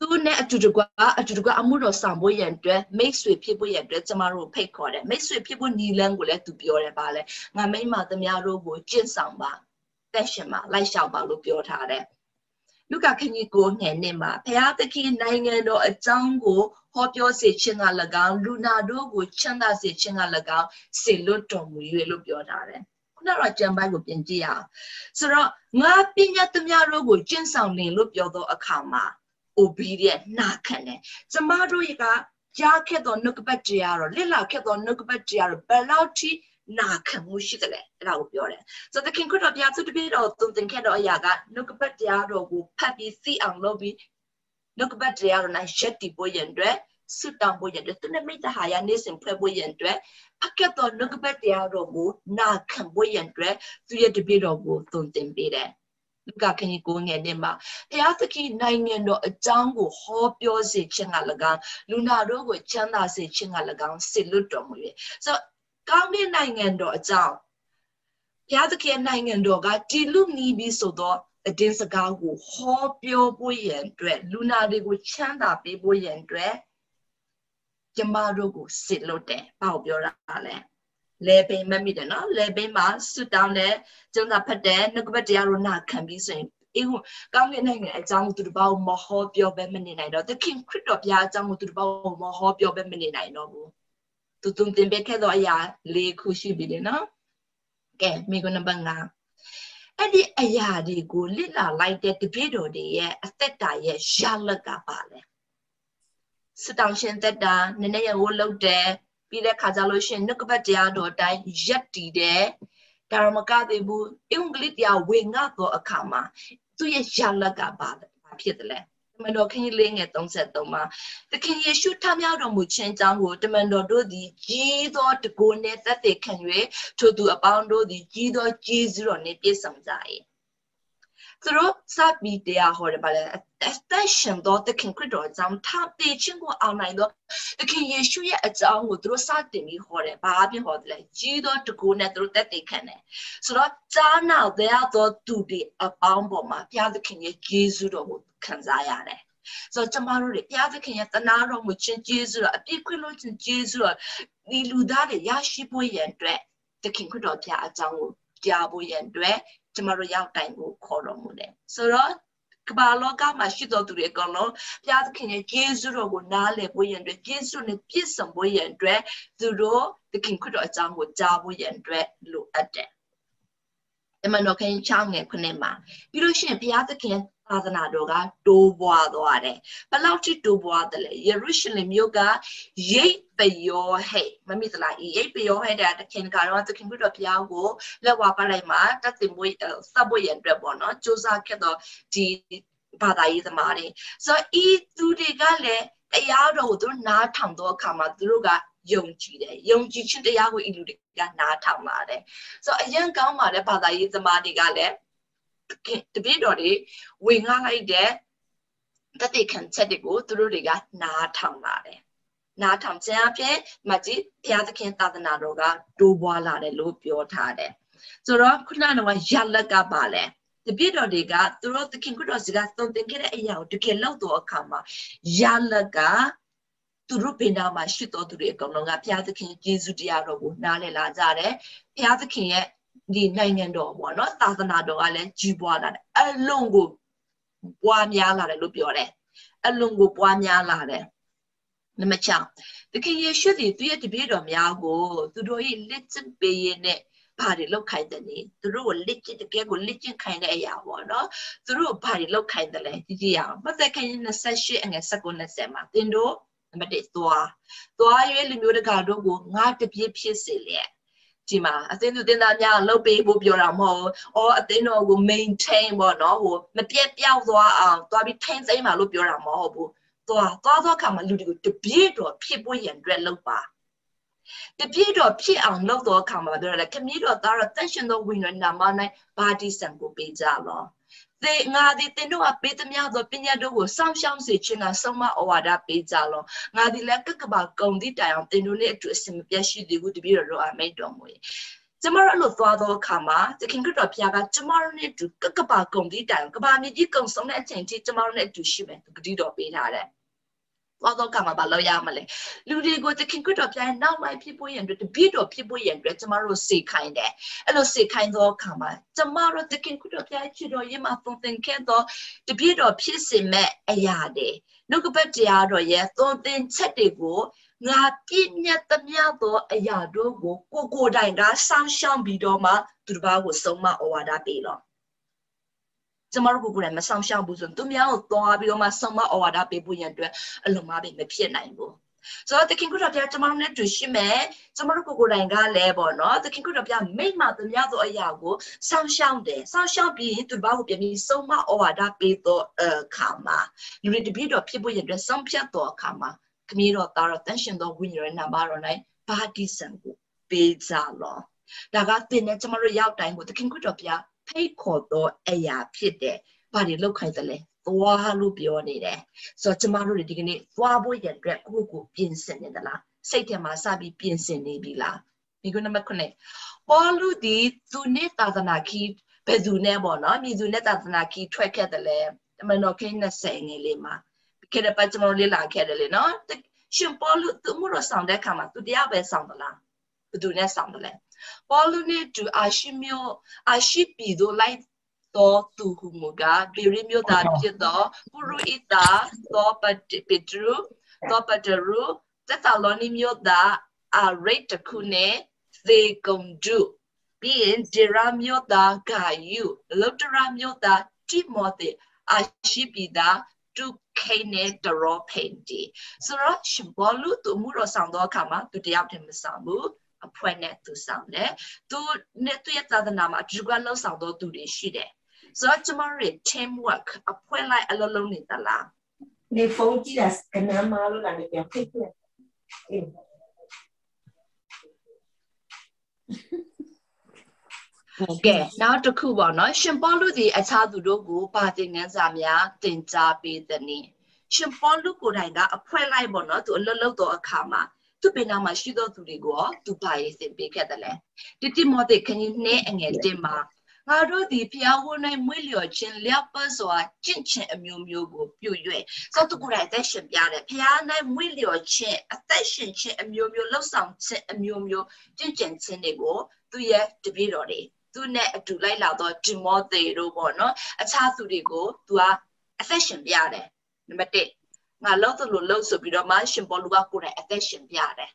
သူနဲ့အတူတကွအတူတကွအမှုတော်ဆောင်ဖို့ရန်အတွက်မိတ်ဆွေဖြစ်ဖို့ရန်အတွက်ကျမတို့ဖိတ်ခေါ်တယ်မိတ်ဆွေဖြစ်ဖို့နီလန်းကိုလည်းသူပြောတယ်ပါလေငါမိမသမားတို့ကိုကျင့်ဆောင်ပါသက်ရှင်ပါလိုက်လျှောက်ပါလို့ပြောထားတယ် လူကခကြီးကိုငယ်နေမှာဘုရားသခင်နိုင်ငံတော်အကြောင်းကိုဟောပြောစေခြင်းက၎င်းလူနာတို့ကိုချမ်းသာစေခြင်းက၎င်းစေလွတ်တော်မူ၍လို့ပြောထားတယ်ခုနကတော့ကြံပိုင်းကိုပြင်ကြည့်ရအောင်ဆိုတော့ငါပညာသမားတို့ကိုကျင့်ဆောင်နေလို့ပြောသောအခါမှာ obedient နာခံတယ်ကျမတို့ကကြားခဲ့သောနှုတ်ကပတ်တရားတော့လစ်လာခဲ့သောနှုတ်ကပတ်တရားတော့ဘယ်လောက်ထိ နာခံမှုရှိတယ်အဲ့ဒါကိုပြောတယ်ဆိုတော့သခင်ခရစ်တော်ဘုရားသူတပည့်တော်သူသင်ခဲ့တော်အရာကနှုတ်ကပတ်တရားတော်ကိုဖတ်ပြီးသိအောင်လုပ်ပြီးနှုတ်ကပတ်တရားတော်၌ရက်တည်ဖို့ရန်အတွက်ဆုတောင်းဖို့ရန်အတွက်သူနဲ့မိတ္တဟာရနေ့စဉ်ဖွဲ့ဖို့ရန်အတွက်အကက်တော်နှုတ်ကပတ်တရားတော်ကိုနာခံဖို့ရန်အတွက်သူရဲ့တပည့်တော်ကိုသွန်သင်ပေးတယ်လူကခရီးကိုငယ်နေမှာဘုရားသခင်နိုင်ငံတော်အကြောင်းကိုဟောပြောစေခြင်းက၎င်းလူနာတို့ကိုချမ်းသာစေခြင်းက၎င်းစေလွတ်တော်မူ၍ဆိုတော့ ကောင်းကင်နိုင်ငံတော်အကြောင်းဘုရားသခင်နိုင်ငံတော်ကတည်လူနီးပြီးဆိုတော့အတင်းစကားကိုဟောပြောဖို့ရန်အတွက်လူနာတွေကိုချမ်းသာပေးဖို့ရန်အတွက်ကျမတို့ကိုစစ်လို့တယ်။ဘာကိုပြောတာလဲ။လေပိန်မမိတယ်နော်။လေပိန်မှာဆွတောင်းတဲ့ကျုံးသာဖတ်တဲ့နှုတ်ကပတ်တရားကိုနာခံပြီးဆိုရင်အေးကောင်းကင်နိုင်ငံအကြောင်းကိုသူတစ်ပါးကိုမဟောပြောပဲမနေနိုင်တော့သခင်ခရစ်တော်ဘုရားအကြောင်းကိုသူတစ်ပါးကိုမဟောပြောပဲမနေနိုင်တော့ဘူး သူတုံတင်ပေးခဲ့တော့အရာလေးခုရှိပြီလေနော်ကဲမိကုနံပါတ်5အဲ့ဒီအရာတွေကိုလစ်လာလိုက်တဲ့တပည့်တော်တွေရဲ့အသက်တာရဲ့ရလက်ကပါလဲစတောင်ရှင်သက်တာနည်းနည်းရဝလုတ်တယ်ပြီးတဲ့ခါကြလို့ရှင်နှုတ်ကပတ်တရားတော်အတိုင်းရက်တည်တယ်ဒါရမကသေးဘူးအင်္ဂလိပ်တရားဝင်ငါတော့အခါမှာသူ့ရဲ့ရလက်ကပါဘာဖြစ်တယ်လဲတ မန်တော်ခင်းလေးငယ်33မှာသခင်ယေရှုထမြောက်တော်မူခြင်းကြောင့်ကိုတမန်တော်တို့သည်ကြီးသောတကိုယ်နှင့်သက်သေခံ၍ထိုသူအပေါင်းတို့သည်ကြီးသောကျေးဇူးတော်နှင့်ပြည့်စုံကြ၏ သူတို့စပြီးတရားဟောတယ်ဗါလဲအသက်ရှင်သောသခင်ခရစ်တော်အကြောင်းထားပေခြင်းကိုအောင်နိုင်သောသခင်ယေရှုရဲ့အကြောင်းကိုသူတို့စတင်ပြီးဟောတယ်ဘာဖြစ်ဟောတယ်လဲကြီးသောတကူနဲ့သူတို့တက်တည်ခံတယ်ဆိုတော့ကြားနာတဲ့သောသူတွေအပေါင်းပေါ်မှာဘုရားသခင်ရဲ့ယေရှုတော်ကိုခံစားရတယ်ဆိုတော့ကျမတို့တွေဘုရားသခင်ရဲ့တနာတော်မူခြင်းကျေးဇူးတော်အပြည့်ခွင့်လို့ခြင်းကျေးဇူးတော်ဒီလူသားတွေရရှိဖို့ရန်အတွက်သခင်ခရစ်တော်ဘုရားအကြောင်းကိုကြားဖို့ရန်အတွက် ကျမတို့ရောက်တိုင်ကိုခေါ်တော်မူတယ်ဆိုတော့ကမ္ဘာလောကမှာရှိတော်သူတွေအကုန်လုံးဘုရားသခင်ရဲ့ယေရှုတော်ကိုနားလည်ဖို့ရန်အတွက်ယေရှုနဲ့ပြည့်စုံဖို့ရန်အတွက်သူတို့သခင်ခရစ်တော်အကြောင်းကိုကြားဖို့ရန်အတွက်လိုအပ်တယ်။အမှန်တော့ခင်ချောင်းငယ်ခုနှစ်မှာပြီးလို့ရှိရင်ဘုရားသခင် သာသနာတော်ကတိုးပွားသွားတယ်။ဘယ်လောက်ထိတိုးပွားတယ်လဲ။ယေရုရှလင်မြို့ကရိတ်ပယောဟဲ့မမိသလား။ရိတ်ပယောဟဲ့တဲ့တခင်ကတော့သခင်ဘုရားဘုရားကိုလက်ဝါပလိုက်မှာတတ်တင်မွေးစပ်ဖို့ရန်အတွက်ပေါ့နော်။စူးစမ်းခဲ့တော့ဒီဘာသာရေးသမားတွေဆိုတော့ဤသူတွေကလည်းတရားတော်ကိုသူတို့နားထောင်တော့အခါမှာသူတို့ကယုံကြည်တယ်ယုံကြည်ခြင်းတရားကိုဤလူတွေကနားထောင်ပါတယ်ဆိုတော့အရင်ကောင်းပါတယ်ဘာသာရေးသမားတွေကလည်း တပည့်တော်တွေဝင်ငှလိုက်တဲ့တတိခံချက်တွေကိုသူတို့တွေကနားထောင်လာတယ်နားထောင်ခြင်းအပြင်မကြီးဘုရားသခင်သာသနာတော်ကတိုးပွားလာတယ်လို့ပြောထားတယ်ဆိုတော့ခုနကရလက်ကပါလဲတပြည့်တော်တွေကသူတို့သခင်ခရစ်တော်စကားသုံးသင်ခဲ့တဲ့အရာကိုတကယ်လောက်တော့အခါမှာရလက်ကသူတို့ဘင်နာမှာရှိတော်သူတွေအကုန်လုံးကဘုရားသခင်ယေရှုတရားတော်ကိုနားလည်လာကြတယ်ဘုရားသခင်ရဲ့ ဒီနိုင်ငံတော်ပေါ့နော်သာသနာတော်ကလည်းကြီးပွားလာတယ်အလုံးကိုပွားများလာတယ်လို့ပြောတယ်အလုံးကိုပွားများလာတယ်နံပါတ်6သခင်ယေရှုသည်သူရဲ့တပည့်တော်များကိုသူတို့ရဲ့လက်ကျင့်ပေးရတဲ့ဘာတွေလောက်ခိုင်းတယ်လဲသူတို့ကိုလက်ကျင့်တကယ်ကိုလက်ကျင့်ခိုင်းတဲ့အရာပေါ့နော်သူတို့ဘာတွေလောက်ခိုင်းတယ်လဲကြည့်ကြရအောင်မသက်ခိုင်း28အငယ်19 20မှာသင်တို့နံပါတ်1သွားသွားရွေးလူမျိုးတကာတို့ကိုငါတပြည့်ဖြစ်စေလျက် ဒီမှာအသင်းသူတင်သားများလှုပ်ပေးဖို့ပြောတာမဟုတ်။အော်အသင်းတော်ကို maintain ပေါ့နော်ဟိုမပြတ်ပြောက်သွားအောင်သွားပြီးထိန်းသိမ်းပါလို့ပြောတာမဟုတ်ဘူး။သွားသွားသောအခါမှာလူတွေကိုတပြည့်တော်ဖြစ်ဖို့ရန်အတွက်လုပ်ပါ။တပြည့်တော်ဖြစ်အောင်လုပ်သောအခါမှာပြောရတယ်ခမည်းတော်သားတော်တန်ရှင်သောဝိညာဉ်နာမ၌ဘာတိဆံကိုပေးကြလော။ သေငါသည်သင်တို့အပေးသမျှသောပညာတို့ကိုစောင့်ရှောက်စေခြင်းကဆုံးမဩဝါဒပေးကြလောငါသည်လည်းကကဘာကုံသည့်တိုင်အောင်သင်တို့နဲ့အတူအစင်မပြတ်ရှိသည်ဟုတပည့်တော်တို့အမိန့်တော်မူ၏ကျမတို့အဲ့လိုသွားသောအခါမှာသခင်ခရစ်တော်ဘုရားကကျမတို့နဲ့အတူကကဘာကုံသည့်တိုင်ကဘာမြေကြီးကုံဆုံးတဲ့အချိန်ထိကျမတို့နဲ့အတူရှိမယ်သူဂတိတော်ပေးထားတယ် သွားတော့ကမှာဘာလို့ရမလဲလူတွေကိုသခင်ခရစ်တော်ပြန်နောက်လိုက်ဖြစ်ဖို့ရန်အတွက်တပြည့်တော်ဖြစ်ဖို့ရန်အတွက်ကျမတို့စေခိုင်းတယ်အဲ့လိုစေခိုင်းသောအခါမှာကျမတို့သခင်ခရစ်တော်ပြန်ချစ်တော်ရင်မှာသုံးသင်ခဲ့သောတပြည့်တော်ဖြစ်စေမဲ့အရာတွေနှုတ်ကပတ်တရားတော်ရဲ့သုံးသင်ချက်တွေကိုငါပြည့်ညတ်သမျှသော အရာတို့ကိုကိုကိုတိုင်ကစောင့်ရှောက်ပြီးတော့မှသူတစ်ပါးကိုဆုံးမဩဝါဒပေးလို့ ကျမတို့ကိုကိုယ်တိုင်မဆောင်ရှောက်ဘူးဆိုရင်သူများကိုသွားပြီးတော့မှဆုံးမဩဝါဒပေးဖို့ရန်အတွက်အလုံးမပဲမဖြစ်နိုင်ဘူးဆိုတော့သခင်ကုတော်ပြကျမတို့နဲ့တူရှိမယ်ကျမတို့ကိုကိုယ်တိုင်ကလည်းပေါ့နော်သခင်ကုတော်ပြမိမ့်မှသူများသောအရာကိုဆောင်းရှောက်တယ်ဆောင်းရှောက်ပြီးသူဘာကိုပြန်ပြီးဆုံးမဩဝါဒပေးသောအခါမှာလူတွေတပြည့်တော်ဖြစ်ဖို့ရတဲ့ဆုံးဖြတ်သောအခါမှာခမည်းတော်သားတော်တန်ရှင်သောဝိညာဉ်နာမတော်၌ဘာတိဆံကိုပေးကြလောဒါကသင်နဲ့ကျမတို့ရောက်တိုင်းကိုသခင်ကုတော်ပြ ဖိတ်ခေါ်သောအရာဖြစ်တယ်။ဘာတွေလောက်ခိုင်းသလဲ။သွားလို့ပြောနေတယ်။ဆိုတော့ကျမတို့ဒီကနေ့သွားဖို့ရတဲ့ကိုကိုပြင်ဆင်နေသလား။စိတ်ထဲမှာစပြီးပြင်ဆင်နေပြီလား။ဒီကုနံပါတ်9ပေါ်လူဒီသူနဲ့သာသနာခီဘယ်သူနဲ့ပေါ့နော်။မြည်သူနဲ့သာသနာခီထွက်ခဲ့တယ်လေ။တမန်တော်ခင်း20ငယ်လေးမှာခေတ္တပတ်ကျမတို့လေ့လာခဲ့တယ်လေနော်။ရှင်ပေါ်လူသူမှုတော့ဆောင်တဲ့အခါမှာသူတရားပဲဆောင်သလား။ဘယ်သူနဲ့ဆောင်တယ်လဲ။ ပေါလုနဲ့တူအာရှိမျိုးအာရှိပြည်တို့လိုက်သောသူဟုမူကားဗီရိမျိုးသားဖြစ်သောပုရုဣတာသောပတိတရုသောပတရုသက်သာလောနီမျိုးသားအရိတ်တခုနဲ့သေကုံဒုပြီးရင်ဒေရာမျိုးသားဂါယုလုတရာမျိုးသားတိမောသေအရှိပိတာတုခိနေတရောဖိန်တီဆိုတော့ရှင်ဘောလူသူမှုတော်ဆောင်သောအခါမှာသူတယောက်တည်းမဆောင်ဘူး အဖွဲ့နဲ့သူဆောင်တယ်သူနဲ့သူရဲ့သာသနာမှာအတူကလှုပ်ဆောင်သောသူတွေရှိတယ်ဆိုတော့ကျမတို့ team work အဖွဲ့လိုက်အလုပ်လုပ်နေသလားနေဖုန်းကြည့်တာကနမ်းမလို့လာနေပြန်ဖိတ်ပြအေးကဲနောက်တစ်ခုပေါ့နော်ရှင်ပေါလုသည်အခြားသူတို့ကိုပါတင်ငန်းစာများတင်ကြားပေးသည်နည်းရှင်ပေါလုကိုယ်တိုင်ကအဖွဲလိုက်ပေါ့နော်သူအလွတ်လွတ်သောအခါမှာ သူပင်နာမှာရှိသောသူတွေကိုသူပါရေးစင်ပေးခဲ့တယ်လေတိတိမောတဲ့ခင်းနဲ့အငယ်တင်မှာငါတို့သည်ဖျားဝန်း၌မွေးလျော်ခြင်းလျောက်ပတ်စွာကျင့်ခြင်းအမျိုးမျိုးကိုပြု၍သောတကူရိုင်သက်ရှင်ပြတယ်ဖျား၌မွေးလျော်ခြင်းအသက်ရှင်ခြင်းအမျိုးမျိုးလှုပ်ဆောင်ခြင်းအမျိုးမျိုးကျင့်ကြံခြင်းတွေကိုသူရဲ့တပည့်တော်တွေသူနဲ့အတူလိုက်လာတော့ဒီမောသေတို့ပေါ့နော်အခြားသူတွေကိုသူကအသက်ရှင်ပြတယ်နံပါတ်1 ငါလောက်သလိုလောက်ဆိုပြီးတော့မှရှင်ပေါ်လူကကိုယ်တိုင်အသက်ရှင်ပြတယ်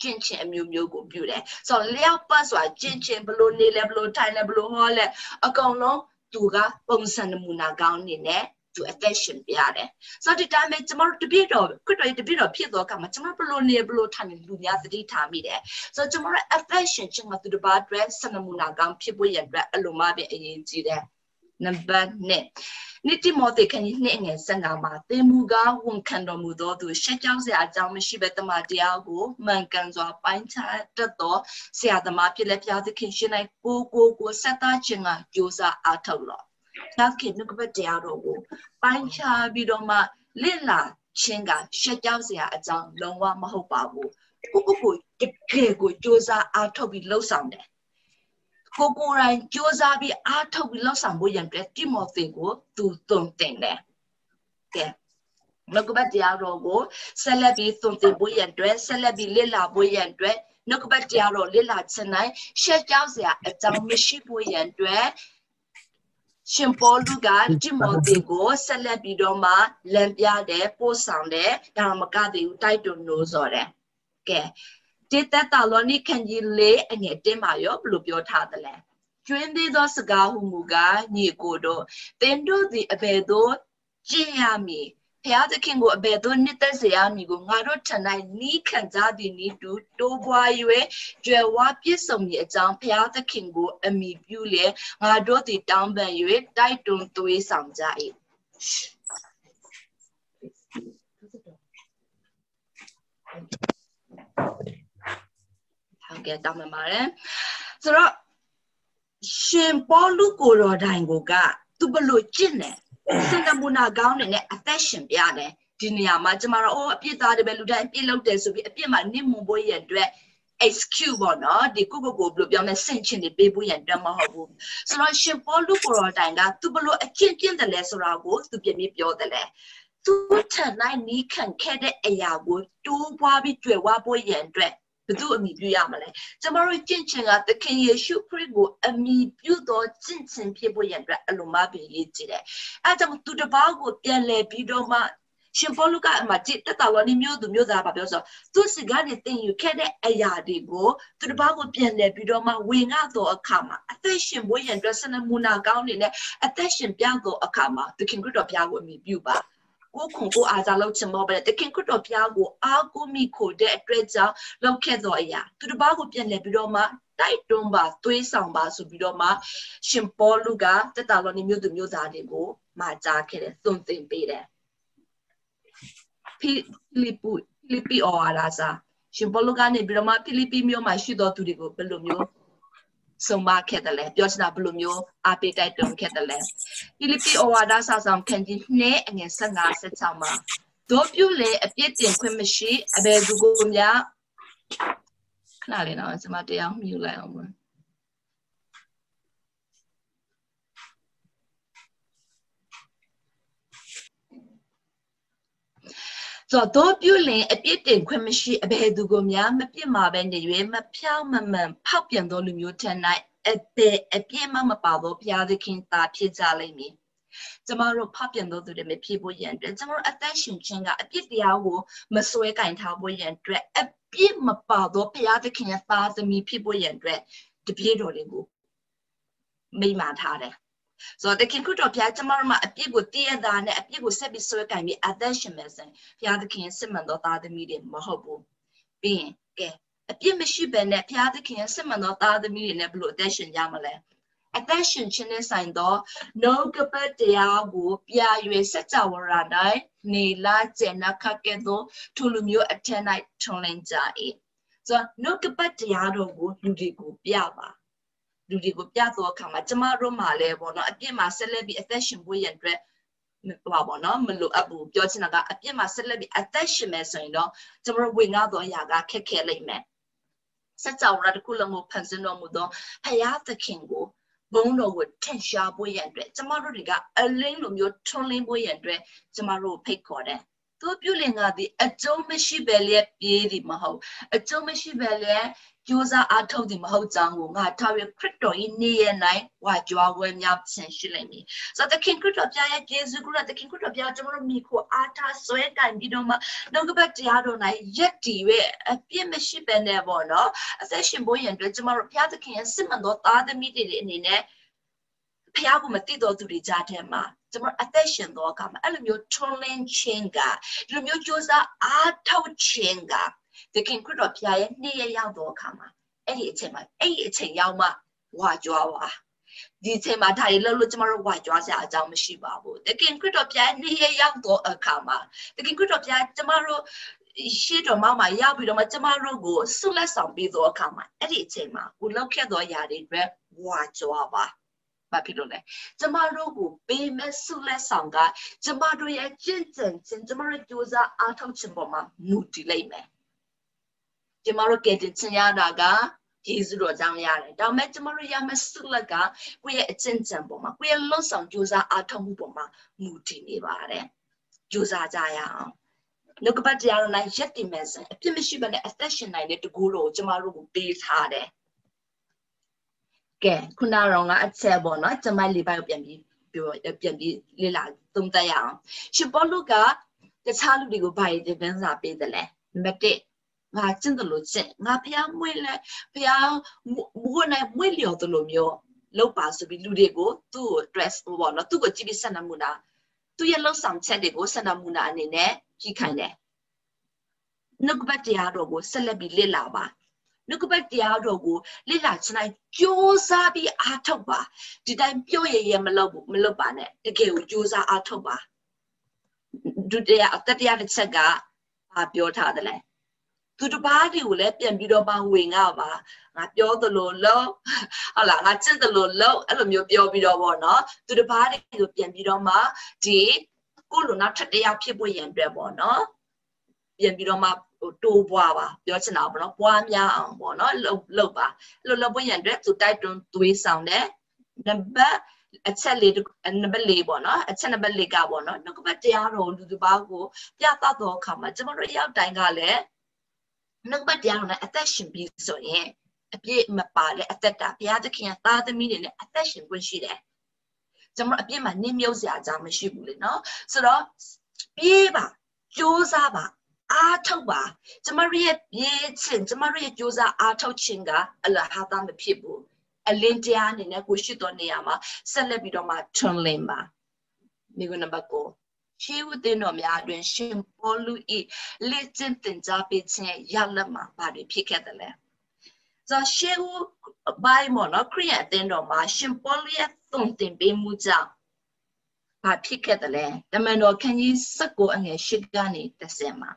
ကျင့်ချင်းအမျိုးမျိုးကိုပြုတယ်ဆိုတော့လျောက်ပတ်စွာကျင့်ချင်းဘလို့နေလဲဘလို့ထိုင်လဲဘလို့ဟောလဲအကုန်လုံးသူကပုံစံနမူနာကောင်းနေနဲ့သူအသက်ရှင်ပြရတယ်။ဆိုတော့ဒီတိုင်းပဲကျမတို့တပြည့်တော့ခရစ်တော်တပြည့်တော့ဖြစ်သွားကမှကျမဘလို့နေဘလို့ထိုင်နေလူများသတိထားမိတယ်။ဆိုတော့ကျမတို့အသက်ရှင်ခြင်းမှာသူတစ်ပါးအတွက်စနမူနာကောင်းဖြစ်ဖို့ရအတွက်အလိုမှပဲအရေးကြီးတယ်။ နံပါတ်1နိတိမောတေခဏနှစ်ငယ်ဆန္ဒမှာသင်မူကားဝန်ခံတော်မူသောသူရှက်ကြောက်စရာအကြောင်းမရှိဘဲတမန်တရားကိုမှန်ကန်စွာပိုင်းခြားတတ်သောဆရာသမားဖြစ်လက်ပြသခင်ရှင်၌ကိုကိုကိုဆက်သားခြင်းကကြိုးစားအားထုတ်လော့။သခင်နှုတ်ကပတ်တရားတော်ကိုပိုင်းခြားပြီးတော့မှလစ်လာခြင်းကရှက်ကြောက်စရာအကြောင်းလုံးဝမဟုတ်ပါဘူး။ကိုကိုကိုတကယ်ကိုကြိုးစားအားထုတ်ပြီးလှုပ်ဆောင်တယ် ကိုကိုယ်တိုင်ကြိုးစားပြီးအားထုတ်ပြီးလှုပ်ဆောင်ဖို့ရန်အတွက်တိမောသေကိုသူသွန်သင်တယ်။ကဲနှုတ်ကပတ်တရားတော်ကိုဆက်လက်ပြီးသွန်သင်ဖို့ရန်အတွက်ဆက်လက်ပြီးလေ့လာဖို့ရန်အတွက်နှုတ်ကပတ်တရားတော်လေ့လာခြင်း၌ရှက်ကြောက်စရာအကြောင်းမရှိဖို့ရန်အတွက်ရှင်ပေါလုကတိမောသေကိုဆက်လက်ပြီးတော့မှလမ်းပြတယ်ပို့ဆောင်တယ်ဒါမှမကသေးဘူးတိုက်တွန်းလို့ဆိုတယ်။ကဲ တေတတလောနိခန်ကြီးလေးအငယ်တင်းပါရောဘလို့ပြောထားသလဲကျွင်းသေးသောစကားဟုမူကားညီကိုတို့တင်တို့သည်အဘယ်သို့ကျင့်ရမည်ဖျားသခင်ကိုအဘယ်သို့နှစ်သက်စေရမည်ကိုငါတို့ထံ၌နီးခံကြသည်နီးတူတိုးပွား၍ကြွယ်ဝပြည့်စုံမည်အကြောင်းဖျားသခင်ကို အမိပြုလေငါတို့သည်တောင်းပန်၍တိုက်တွန်းသွေးဆောင်ကြ၏ ဟုတ်ကဲ့တောင်းပန်ပါတယ်ဆိုတော့ရှင်ပေါလုကိုတော်တိုင်ကိုကသူဘလို့ကျင့်တယ်စင်တမူနာကောင်းနေနဲ့အသက်ရှင်ပြတယ်ဒီနေရာမှာကျမတို့အော်အပြစ်သားတယ်ပဲလူတိုင်းအပြစ်လုပ်တယ်ဆိုပြီးအပြစ်မှာနစ်မွန်ဖို့ရအတွက် excuse ပေါ့နော်ဒီကိုကိုကိုဘယ်လိုပြောမလဲစင်ချင်နေပေးဖို့ရအတွက်မဟုတ်ဘူးဆိုတော့ရှင်ပေါလုကိုတော်တိုင်ကသူဘလို့အကျင့်ကျင့်တယ်လဲဆိုတာကိုသူပြပြပြောတယ်လေသူထန်နိုင်နီးခံခဲ့တဲ့အရာကိုတိုးပွားပြီးကြွယ်ဝဖို့ရန်အတွက် ဘသူအမိပြုရမလဲကျမတို့ကျင့်ခြင်းကသခင်ယေရှုခရစ်ကိုအမိပြုသောကျင့်ခြင်းဖြစ်ဖို့ရန်အတွက်အလိုမပင်ရေးကြည့်တယ်အဲကြောင့်သူတစ်ပါးကိုပြန်လည်ပြီးတော့မှရှင်ပေါလုကအမှจิตတတဝနီမျိုးသူမျိုးသားပါပြောဆိုသူစကားနဲ့တင်ယူခဲ့တဲ့အရာတွေကိုသူတစ်ပါးကိုပြန်လည်ပြီးတော့မှဝင်ငါတော့အခါမှာအသက်ရှင်ဖို့ရန်အတွက်စနမူနာကောင်းနေနဲ့အသက်ရှင်ပြတော့အခါမှာသခင်ခရစ်တော်ဘုရားကိုအမိပြုပါ ကိုခုံကိုအားကြလောက်ချင်မောပဲတခင်ခရစ်တော်ဘုရားကိုအားကိုမိခိုတဲ့အတွက်ကြောင့်လောက်ခဲ့သောအရာသူတစ်ပါးကိုပြန်လည်ပြီးတော့မှတိုက်တွန်းပါသွေးဆောင်ပါဆိုပြီးတော့မှရှင်ပေါလုကတက်တာလောနီမြို့သူမြို့သားတွေကိုမှာကြားခဲ့တယ်သွန်သင်ပေးတယ်ဖိလိပ္ပုဖိလိပ္ပိဩဝါဒစာရှင်ပေါလုကနေပြီးတော့မှဖိလိပ္ပိမြို့မှာရှိသောသူတွေကိုဘယ်လိုမျိုး ဆုံးမခဲ့တယ်လဲပြောချင်တာဘယ်လိုမျိုးအပိတိုက်တုံခဲ့တယ်လဲဖိလိပ္ပိဩဝါဒစာဆောင်ခန်းကြီး2အငယ်15 16မှာတို့ပြုလေအပြစ်တင်ခွင့်မရှိအဘယ်သူကိုများခဏလေးနော်ကျွန်မတရားမြူလိုက်အောင်ပါ ဆိုတော့ပြုလင်အပြစ်တင်ခွင့်မရှိအဘယ်သူကိုများမပြစ်မှာပဲနေ၍မဖြောင်းမမှန်ဖောက်ပြန်သောလူမျိုးထက်၌အပေအပြည့်မမပါတော့ဘုရားသခင်သာဖြစ်ကြလိမ့်မည်ကျမတို့ဖပြန်တော်သူတွေမဖြစ်ဖို့ရန်အတွက်ကျမတို့အသက်ရှင်ခြင်းကအပြစ်တရားကိုမစွဲကင်ထားဖို့ရန်အတွက်အပြစ်မပါတော့ဘုရားသခင်ရဲ့သားသမီးဖြစ်ဖို့ရန်အတွက်တပြည့်တော်လေးကိုမိမထားတယ် ဆိုတော့တခင်ခုတော်ဘုရားကျမတို့မှာအပြစ်ကိုတည့်ရတာနဲ့အပြစ်ကိုဆက်ပြီးဆွဲကင်ပြီးအသက်ရှင်မယ်ဆိုရင်ဘုရားသခင်စစ်မှန်သောသားသမီးတွေမဟုတ်ဘူးပြီးရင်ကဲအပြစ်မရှိဘဲနဲ့ဘုရားသခင်စစ်မှန်သောသားသမီးတွေနဲ့ဘလို့အသက်ရှင်ကြမလဲအသက်ရှင်ခြင်းနဲ့ဆိုင်သောနှုတ်ကပတ်တရားကိုပြရွယ်စัจ java ရာ၌နေလာကျင်နာခကဲ့သို့ထိုလူမျိုးအထက်၌ထွန်လင်းကြ၏ဆိုတော့နှုတ်ကပတ်တရားတော်ကိုလူတွေကိုပြပါ လူတွေကိုပြသောအခါမှာကျမတို့မှလည်းပေါ့နော်အပြစ်မှာဆက်လက်ပြီးအသက်ရှင်ဖို့ရန်အတွက်ဟောပါနော်မလိုအပ်ဘူးပြောချင်တာကအပြစ်မှာဆက်လက်ပြီးအသက်ရှင်မယ်ဆိုရင်တော့ကျမတို့ဝင်ငါသောအရာကခက်ခဲလိမ့်မယ်စัจ java ရာတစ်ခုလုံးကိုဖန်ဆင်းတော်မူသောဖယားသခင်ကိုဘုံတော်ကိုထင်ရှားဖို့ရန်အတွက်ကျမတို့တွေကအလင်းလိုမျိုးထွန်းလင်းဖို့ရန်အတွက်ကျမတို့ဖိတ်ခေါ်တယ်သူပြုလင်ကသည်အကျုံးမရှိပဲလျက်ပြေးသည်မဟုတ်အကျုံးမရှိပဲလျက် ကြိုးစားအားထုတ်သည်မဟုတ်ကြောင်းကိုငါထားရခရစ်တော်၏နေ့ရက်၌ဝါကြွားဝဲများဆင်ရှိလိမ့်မည်ဆိုတော့သခင်ခရစ်တော်ပြရဲ့ယေရှုခရစ်သခင်ခရစ်တော်ပြကျွန်တော်တို့မိခိုအားထားဆွဲကင်ပြီးတော့မှနှုတ်ကပတ်တရားတော်၌ရက်တည်ရဲ့အပြစ်မရှိပဲနဲ့ပေါ့နော်အသက်ရှင်ဖို့ရန်အတွက်ကျွန်တော်တို့ဘုရားသခင်ရဲ့စစ်မှန်သောသားသမီးတွေအနေနဲ့ဖះကိုမသိတော်သူတွေကြားထဲမှာကျွန်တော်အသက်ရှင်သောအခါမှာအဲ့လိုမျိုးထွန်းလင်းခြင်းကဒီလိုမျိုးကြိုးစားအားထုတ်ခြင်းက သခင်ခရစ်တော်ဖះရဲ့နေ့ရက်ရောက်သောအခါမှာအဲ့ဒီအချိန်မှာအဲ့ဒီအချိန်ရောက်မှဝါကြွားပါဒီအချိန်မှာဒါရီလို့လို့ကျမတို့ဝါကြွားစရာအကြောင်းမရှိပါဘူးတခင်ခရစ်တော်ဖះနေ့ရက်ရောက်သောအခါမှာတခင်ခရစ်တော်ဖះကျမတို့ရှေ့တော်မှမှာရောက်ပြီးတော့မှကျမတို့ကိုဆုလက်ဆောင်ပေးသောအခါမှာအဲ့ဒီအချိန်မှာကိုလောက်ခဲ့သောຢာတွေအတွက်ဝါကြွားပါဘာဖြစ်လို့လဲကျမတို့ကိုပေးမဲ့ဆုလက်ဆောင်ကကျမတို့ရဲ့ကျင့်ကြံခြင်းကျမတို့ကြိုးစားအားထုတ်ခြင်းပေါ်မှာမူတည်လိမ့်မယ် ကျမတို့ကဲတင်ခြင်းရတာကယေရှုတော်ကြောင့်ရတယ်ဒါပေမဲ့ကျမတို့ရမယ့်ဆုလက်ကကိုယ့်ရဲ့အကျင့်ကြံပေါ်မှာကိုယ့်ရဲ့လွတ်ဆောင်ကြိုးစားအားထုတ်မှုပေါ်မှာမူတည်နေပါတယ်ကြိုးစားကြရအောင်နှုတ်ကပတ်တရားတော်၌ရက်တည်မယ်ဆိုအပြစ်မရှိဘဲနဲ့အသက်ရှင်နိုင်တဲ့တကူတော်ကိုကျမတို့ကိုပေးထားတယ်ကဲခုနကတော့ငါအချက်ပေါ့နော်ကျမလေးပိုင်းကိုပြန်ပြီးပြောပြန်ပြီးလေ့လာသုံးသပ်ရအောင်ရှင်ပေါလုကတခြားလူတွေကိုဘာရည်တင်စာပေးတယ်လဲနံပါတ်1 ငါကျင့်တယ်လို့ကျင့်ငါဖះမွေးလဲဖះမိုးနိုင်မွေးလျော်တယ်လို့မျိုးလောက်ပါဆိုပြီးလူတွေကိုသူ့ကို dress ပေါ့နော်သူ့ကိုကြည့်ပြီးဆက်နမှုနာသူ့ရဲ့လှုပ်ဆောင်ချက်တွေကိုဆက်နမှုနာအနေနဲ့ကြည့်ခိုင်းတယ်နှုတ်ကပတ်တရားတော်ကိုဆက်လက်ပြီးလေ့လာပါနှုတ်ကပတ်တရားတော်ကိုလေ့လာချင်တိုင်းကြိုးစားပြီးအားထုတ်ပါဒီတိုင်းပြောရရမလုပ်ဘူးမလုပ်ပါနဲ့တကယ်ကိုကြိုးစားအားထုတ်ပါဒုတိယတတိယတစ်ချက်ကဘာပြောထားတယ်လဲ သူတပားတွေကိုလည်းပြန်ပြီးတော့မှဝင်ငါပါငါပြောသလိုလို့ဟုတ်လားငါချစ်သလိုလို့အဲ့လိုမျိုးပြောပြီးတော့ဗောနော်သူတပားတွေကိုပြန်ပြီးတော့မှဒီကိုလိုနောက်ထပ်တရားဖြစ်ဖို့ရန်အတွက်ဗောနော်ပြန်ပြီးတော့မှတိုးပွားပါပြောချင်တာပေါ့နော်ပွားများအောင်ပေါ့နော်လှုပ်လှုပ်ပါအဲ့လိုလှုပ်ဖို့ရန်အတွက်သူတိုက်တွန်းသွေးဆောင်တဲ့နံပါတ်အချက်လေးနံပါတ်၄ပေါ့နော်အချက်နံပါတ်၄ကပေါ့နော်နှုတ်ကပတ်တရားတော်လူသူပါကိုပြသတော့အခါမှာကျွန်တော်တို့ရောက်တိုင်းကလည်း နှုတ်ကပတ်တရားတော်နဲ့အသက်ရှင်ပြီးဆိုရင်အပြည့်မပါတဲ့အသက်တာဘုရားသခင်ကသားသမီးတွေနဲ့အသက်ရှင်ခွင့်ရှိတယ်ကျွန်တော်အပြည့်မှာနင်းမြုပ်စရာအကြောင်းမရှိဘူးလေနော်ဆိုတော့ပြေးပါကြိုးစားပါအားထုတ်ပါကျမတို့ရဲ့ပြေးခြင်းကျမတို့ရဲ့ကြိုးစားအားထုတ်ခြင်းကအလဟာသမဖြစ်ဘူးအလင်းတရားအနေနဲ့ကိုရှိတော်နေရာမှာဆက်လက်ပြီးတော့မှထွန်းလင်းပါမိဂနဘကို ရှေးဝတ်တင်တော်များအတွင်ရှင်ပေါလုဤလက်ကျင့်တင်ကြားပေးခြင်းရလက်မှာဘာတွေဖြစ်ခဲ့တယ်လဲဆိုရှေးဝဘိုင်မောနော်ခရိယအသင်းတော်မှာရှင်ပေါလုရဲ့သွန်သင်ပေးမှုကြောင့်ဘာဖြစ်ခဲ့တယ်လဲတမန်တော်ခန်းကြီး19အငယ်8ကနေ10မှာ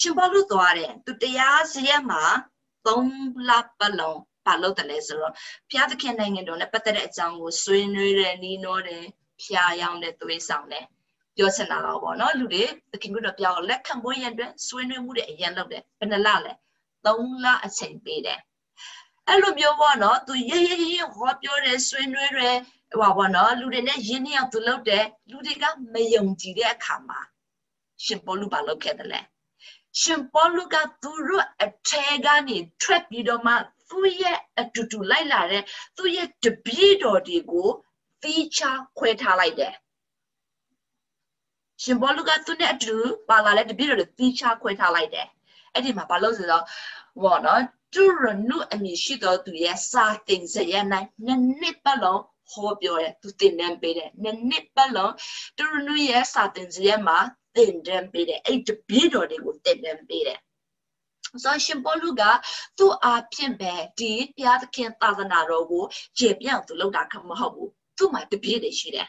ရှင်ပေါလုသွားတယ်သူတရားစရက်မှာ3လပတ်လုံးဘာလုပ်တယ်လဲဆိုတော့ဘုရားသခင်နိုင်ငံတော်နဲ့ပတ်သက်တဲ့အကြောင်းကိုဆွေးနွေးတယ်နီးနောတယ်ဖျားယောင်းတယ်သွေးဆောင်တယ် ပြောချင်တာတော့ပေါ့နော်လူတွေသခင်တို့ပြောင်းလက်ခံဖို့ရန်အတွက်ဆွေးနွေးမှုတွေအရင်လုပ်တယ်ဘယ်နှလလဲ3လအချိန်ပေးတယ်အဲ့လိုမျိုးပေါ့နော်သူရရရဟောပြောတယ်ဆွေးနွေးတယ်ဟိုပါပေါ့နော်လူတွေနဲ့ရင်းနှီးအောင်သူလုပ်တယ်လူတွေကမယုံကြည်တဲ့အခါမှာရှင်ပေါလုဘာလုပ်ခဲ့တယ်လဲရှင်ပေါလုကသူတို့အထဲကနေထွက်ပြီးတော့မှသူ့ရဲ့အတူတူလိုက်လာတဲ့သူ့ရဲ့တပည့်တော်တွေကိုသီးခြားခွဲထားလိုက်တယ် ရှင်ဘောလူကသူနဲ့အတူပါလာတဲ့တပည့်တော်တွေသီးခြားခွဲထားလိုက်တယ်အဲ့ဒီမှာဘာလို့ဆိုတော့ဘောနော်သူရနုအမည်ရှိတော်သူရဲ့စာသင်စရနိုင်နှစ်နှစ်ပတ်လုံးဟောပြောတယ်သူသင်တန်းပေးတယ်နှစ်နှစ်ပတ်လုံးသူရနုရဲ့စာသင်စရမှာသင်တန်းပေးတယ်အဲ့တပည့်တော်တွေကိုသင်တန်းပေးတယ်ဆိုရှင်ပေါလုကသူ့အားဖြင့်ပဲဒီဘုရားသခင်သာသနာတော်ကိုကျေပြောင်းသူလုပ်တာခမဟုတ်ဘူးသူ့မှာတပည့်တွေရှိတယ်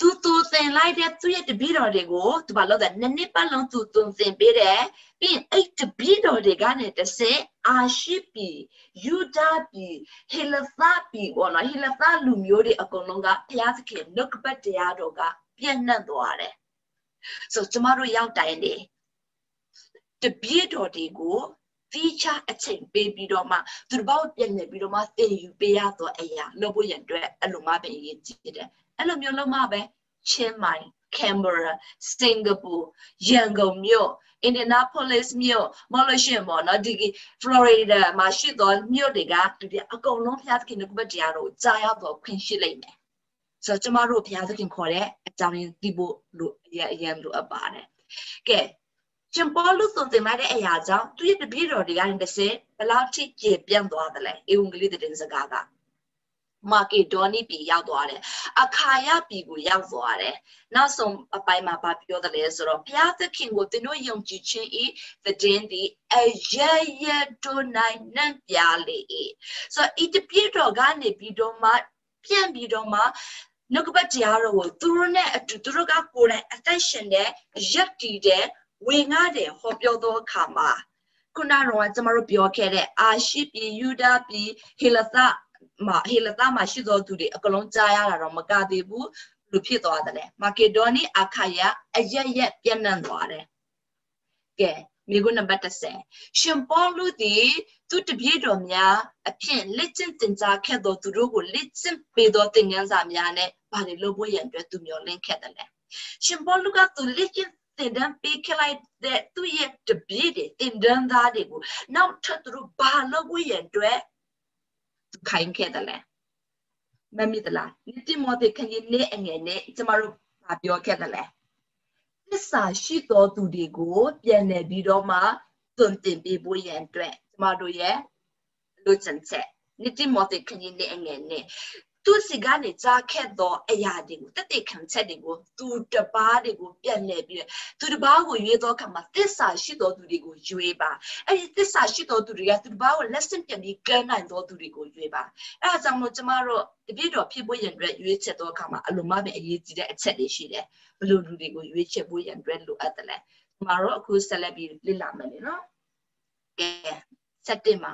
သူသူသင်လိုက်တဲ့သူ့ရဲ့တပည့်တော်တွေကိုသူဘာလို့လဲနှစ်နှစ်ပတ်လုံးသူသူသင်ပေးတယ်ပြီးရင်အဲ့တပည့်တော်တွေကနေတဆင့်အာရှိပီယူဒာပီဟေလသပီဘောနော်ဟေလသလူမျိုးတွေအကုန်လုံးကဘုရားသခင်နှုတ်ကပတ်တရားတော်ကပြည့်နှံ့သွားတယ်ဆိုကျမတို့ရောက်တိုင်းနေတပြည့်တော်တွေကိုတီးခြားအချိန်ပေးပြီးတော့မှသူတို့ဘောက်ပြင်နေပြီးတော့မှသင်ယူပေးရတော့အရာလုပ်ဖို့ရန်အတွက်အဲ့လိုမှပဲအရေးကြီးတယ် အဲ့လိုမျိုးလုပ်မှပဲချင်းမိုင်ကင်ဘရာစင်ကာပူရန်ကုန်မြို့ Indianapolis မြို့မလို့ရှိရင်ပေါ့နော်ဒီ Florida မှာရှိသောမြို့တွေကဒီအကုန်လုံးဘုရားသခင်ရဲ့ကုပ္ပတရားတို့ကြားရတော့ခွင့်ရှိလိမ့်မယ်ဆိုတော့ကျမတို့ဘုရားသခင်ခေါ်တဲ့အကြောင်းရင်းသိဖို့လို့အရင်အရင်လိုအပ်ပါတယ်ကဲရှင်ပေါလုသွန်သင်လိုက်တဲ့အရာကြောင့်သူရဲ့တပည့်တော်တွေကနေတစ်စက်ဘယ်လောက်ထိကျေပြန့်သွားသလဲဧဝံဂေလိတဲ့စကားက မာကေဒေါနီပြည်ရောက်သွားတယ်အခါယပြည်ကိုရောက်သွားတယ်နောက်ဆုံးအပိုင်းမှာဗာပြောတယ်လဲဆိုတော့ဘုရားသခင်ကိုသင်တို့ယုံကြည်ခြင်းဤသတင်းသည်အယယတို့နိုင်နှံ့ပြလေ၏ဆိုတော့ဤတပြည့်တော်ကနေပြီးတော့မှပြန်ပြီးတော့မှနှုတ်ကပတ်တရားတော်ကိုသူတို့နဲ့အတူသူတို့ကကိုယ်တိုင်အသက်ရှင်တဲ့ရက်တည်တဲ့ဝင်ငါတဲ့ဟောပြောသောအခါမှာခုနကတော့ကျွန်တော်တို့ပြောခဲ့တဲ့အာရှိပြည်ယူဒာပြည်ဟေလသ မှာဟေလသမှာရှိသောသူတွေအကလုံးကြားရတာတော့မကသေးဘူးလူဖြစ်သွားတယ်မာကေဒေါနီအခါယအရရက်ပြန့်နှံ့သွားတယ်ကဲမိကုနံပါတ်30ရှင်ပေါလုသည်သူတပြည့်တော်များအဖြစ်လက်ကျင့်တင်ကြားခဲ့သောသူတို့ကိုလက်ကျင့်ပေးသောသင်ခန်းစာများနဲ့ဘာတွေလုပ်ဖို့ရန်အတွက်သူမျှော်လင့်ခဲ့တယ်လဲရှင်ပေါလုကသူလက်ကျင့်တင်တန်းပေးခလိုက်တဲ့သူ့ရဲ့တပည့်တွေတင်တန်းသားတွေကိုနောက်ထပ်သူတို့ဘာလုပ်ဖို့ရန်အတွက် ခိုင်းခဲ့တယ်လဲမမီတလားနိတိမောတေခရင်နေအငယ်နဲ့ကျမတို့ဘာပြောခဲ့တယ်လဲသစ္စာရှိတော်သူတွေကိုပြန်လည်ပြီးတော့မှသွန်သင်ပေးဖို့ရန်အတွက်ကျမတို့ရဲ့လူချင်ချက်နိတိမောတေခရင်နေအငယ်နဲ့ သူစီကနေကြားခဲ့သောအရာတွေကိုတက်တက်ခံချက်တွေကိုသူတပားတွေကိုပြန်လှည့်ပြီးသူတပားကိုရွေးသောအခါမှာသစ္စာရှိသောသူတွေကိုရွေးပါအဲ့ဒီသစ္စာရှိသောသူတွေကသူတပားကိုလက်ဆင့်ပြန်ပြီးကမ်းနိုင်သောသူတွေကိုရွေးပါအဲ့ဒါကြောင့်မို့ကျမတို့တပြည့်တော်ဖြစ်ဖို့ရန်အတွက်ရွေးချက်သောအခါမှာအလိုမှပဲအရေးကြီးတဲ့အချက်တွေရှိတယ်ဘယ်လိုလူတွေကိုရွေးချက်ဖို့ရန်အတွက်လိုအပ်တယ်လဲကျမတို့အခုဆက်လက်ပြီးလေ့လာမယ်နော်ကဲစက်တင်မှာ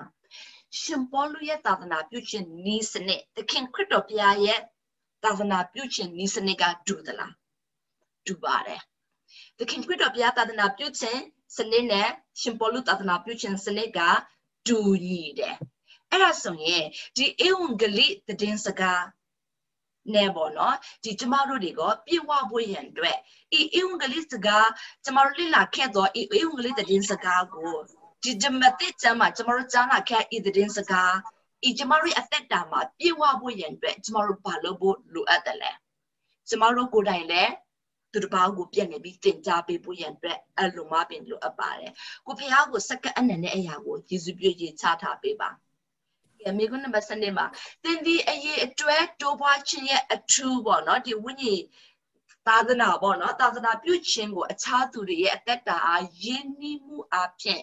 ရှင်ပေါလုရဲ့သာသနာပြုခြင်းဤစနစ်သခင်ခရစ်တော်ဘုရားရဲ့သာသနာပြုခြင်းဤစနစ်ကတူသလားတူပါတယ်သခင်ခရစ်တော်ဘုရားသာသနာပြုခြင်းစနစ်နဲ့ရှင်ပေါလုသာသနာပြုခြင်းစနစ်ကတူညီတယ်အဲ့ဒါဆိုရင်ဒီဧဝံဂေလိသတင်းစကားနဲ့ပေါ့နော်ဒီကျမတို့တွေကပြေဝဖို့ရန်အတွက်ဤဧဝံဂေလိစကားကျမတို့လေ့လာခဲ့သောဤဧဝံဂေလိသတင်းစကားကို ဒီဓမ္မတိကျမ်းမှာကျမတို့ကြားနာခဲ့ဤသတင်းစကားဤကျမတို့အသက်တာမှာပြေဝဖို့ရန်အတွက်ကျမတို့ဘာလုပ်ဖို့လိုအပ်တယ်လဲကျမတို့ကိုယ်တိုင်လည်းသူတစ်ပါးကိုပြက်နေပြီးတင် जा ပေးဖို့ရန်အတွက်အလုံးမပင်လိုအပ်ပါတယ်ကိုဖះကိုစက္ကန့်အနံနဲ့အရာကိုယေရှုပြည့်ရေးချထားပေးပါကဲမိကုနံပါတ်7မှာသင်ဒီအရေးအတွဲတိုးပွားခြင်းရဲ့အထူးပေါ့နော်ဒီဝိညာဉ်သာသနာပေါ့နော်သာသနာပြုခြင်းကိုအခြားသူတွေရဲ့အသက်တာအားယဉ်နှီးမှုအဖြစ်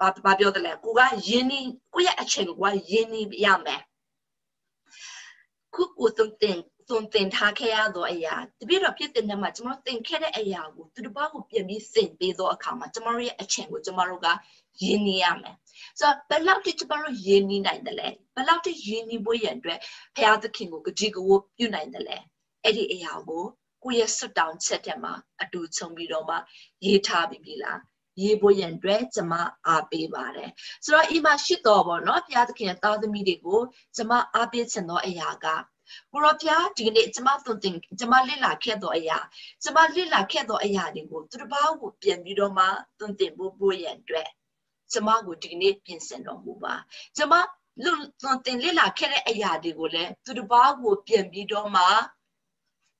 ဘာဘာပြောတယ်လဲကိုကယင်းနေကိုရဲ့အချိန်ကိုကယင်းနေရမယ်ခုကိုတုံတင်သွန်သင်ထားခဲ့ရသောအရာတပြည့်တော့ဖြစ်တဲ့နေ့မှာကျွန်တော်သင်ခဲ့တဲ့အရာကိုသူတစ်ပါးကိုပြန်ပြီးသင်ပေးသောအခါမှာကျွန်တော်ရဲ့အချိန်ကိုကျွန်တော်တို့ကယင်းနေရမယ်ဆိုတော့ဘယ်လောက်ထိကျွန်တော်တို့ယင်းနေနိုင်တယ်လဲဘယ်လောက်ထိယင်းနေဖို့ရန်အတွက်ဘုရားသခင်ကိုကြည်ကိုပြုနိုင်တယ်လဲအဲ့ဒီအရာကိုကိုယ့်ရဲ့ဆွတ်တောင်းချက်တဲ့မှာအတူချုံပြီးတော့မှရေးထားပြီးပြီလား ရေးဖို့ရန်အတွက်ကျမအားပေးပါတယ်ဆိုတော့ဤမှာရှိတော်ပေါ့နော်ဘုရားသခင်ရဲ့သားသမီးတွေကိုကျမအားပေးချင်သောအရာကကိုရောဘုရားဒီကနေ့ကျမသွန်သင်ကျမလစ်လာခဲ့သောအရာကျမလစ်လာခဲ့သောအရာတွေကိုသူတစ်ပါးကိုပြန်ပြီးတော့မှသွန်သင်ဖို့ပို့ရန်အတွက်ကျမကိုဒီနေ့ပြင်ဆင်တော်မူပါကျမလူတင်လေ့လာခဲ့တဲ့အရာတွေကိုလည်းသူတစ်ပါးကိုပြင်ပြီးတော့မှ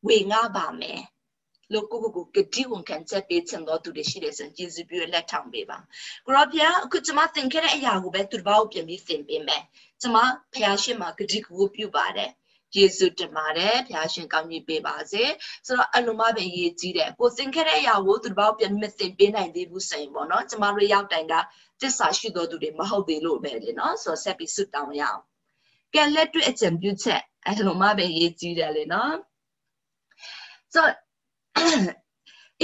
ဝေငှပါမယ် လို့ကိုကိုကိုကတိဝန်ခံချက်ပေးချင်တော့သူတွေရှိတယ်ဆိုရင်ကျေးဇူးပြုလက်ထောင်ပေးပါကိုရောဖျားအခုကျမသင်ခဲ့တဲ့အရာကိုပဲသူတစ်ပါးကိုပြင်ပြီးသင်ပေးမယ်ကျမဖျားရှိမှကတိကိုပြုပါတယ်ယေရှုတင်ပါတယ်ဖျားရှင်ကောင်းကြီးပေးပါစေဆိုတော့အလုံးမပဲရေးကြည့်တယ်ကိုသင်ခဲ့တဲ့အရာကိုသူတစ်ပါးပြန်မသင်ပေးနိုင်သေးဘူးဆိုရင်ပေါ့နော်ကျမတို့ရောက်တိုင်ကတစ္ဆာရှိတော်သူတွေမဟုတ်သေးလို့ပဲလေနော်ဆိုတော့ဆက်ပြီးဆွတောင်းရအောင်ကဲလက်တွေ့အကြံပြုချက်အလုံးမပဲရေးကြည့်တယ်လေနော်ဆိုတော့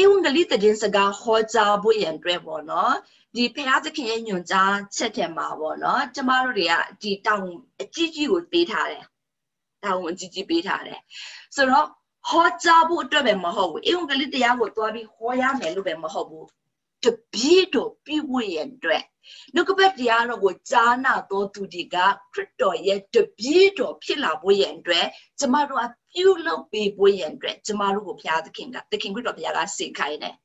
ဧဝံဂေလိတည်စကားဟောကြားဖို့ရန်အတွက်ပေါ့နော်ဒီဖရာသခင်ရဲ့ညွန်ကြားချက်ထဲမှာပေါ့နော်ကျမတို့တွေကဒီတောင်းအကြီးကြီးကိုပေးထားတယ်တောင်းအကြီးကြီးပေးထားတယ်ဆိုတော့ဟောကြားဖို့အတွက်ပဲမဟုတ်ဘူးဧဝံဂေလိတရားကိုသွားပြီးဟောရမယ်လို့ပဲမဟုတ်ဘူး တပြည့်တော်ပြည့်ဝရန်အတွက်နှုတ်ကပတ်တရားတော်ကိုကြားနာတော်သူတွေကခရစ်တော်ရဲ့တပြည့်တော်ဖြစ်လာဖို့ရန်အတွက်ကျမတို့အပြုလုပ်ပေးဖို့ရန်အတွက်ကျမတို့ကိုဘုရားသခင်ကသခင်ခရစ်တော်ဘုရားကစေခိုင်းတယ်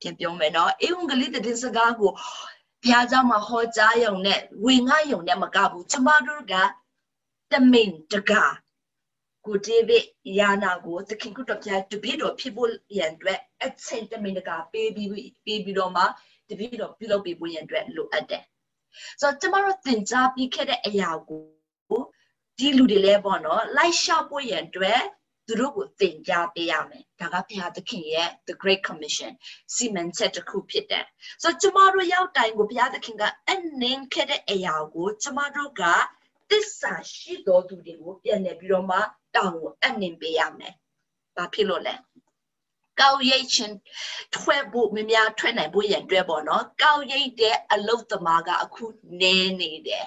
ပြန်ပြောမယ်နော်ဧဝံဂေလိတဲ့စကားကိုဘုရားကျောင်းမှာဟောကြားရုံနဲ့ဝင်ငှရုံနဲ့မကဘူးကျမတို့ကတမင်တကာ ကိုဒေးဗစ်ယာနာကိုသခင်ခရစ်တော်ဘုရားတပည့်တော်ဖြစ်ဖို့ရန်အတွက်အချိန်တမင်တကာပေးပြီးပေးပြီးတော့မှတပည့်တော်ပြုလုပ်ပေးဖို့ရန်အတွက်လိုအပ်တယ်ဆိုတော့ကျမတို့သင်ကြားပြီးခဲ့တဲ့အရာကိုဒီလူတွေလည်းပေါ့နော်လိုက်လျှောက်ဖို့ရန်အတွက်သူတို့ကိုသင်ကြားပေးရမယ်ဒါကဘုရားသခင်ရဲ့ the great commission စီမံချက်တစ်ခုဖြစ်တယ်ဆိုတော့ကျမတို့ရောက်တိုင်းကိုဘုရားသခင်ကအနင်းခဲ့တဲ့အရာကိုကျမတို့ကသစ္စာရှိတော်သူတွေကိုပြန်နေပြီးတော့မှ တောင်းကိုအနင်းပေးရမယ်ဘာဖြစ်လို့လဲကောက်ရိတ်ချင်းထွက်ဖို့မများထွက်နိုင်ဖို့ရန်အတွက်ပေါ့နော်ကောက်ရိတ်တဲ့အလုတ်သမားကအခုနေနေတယ်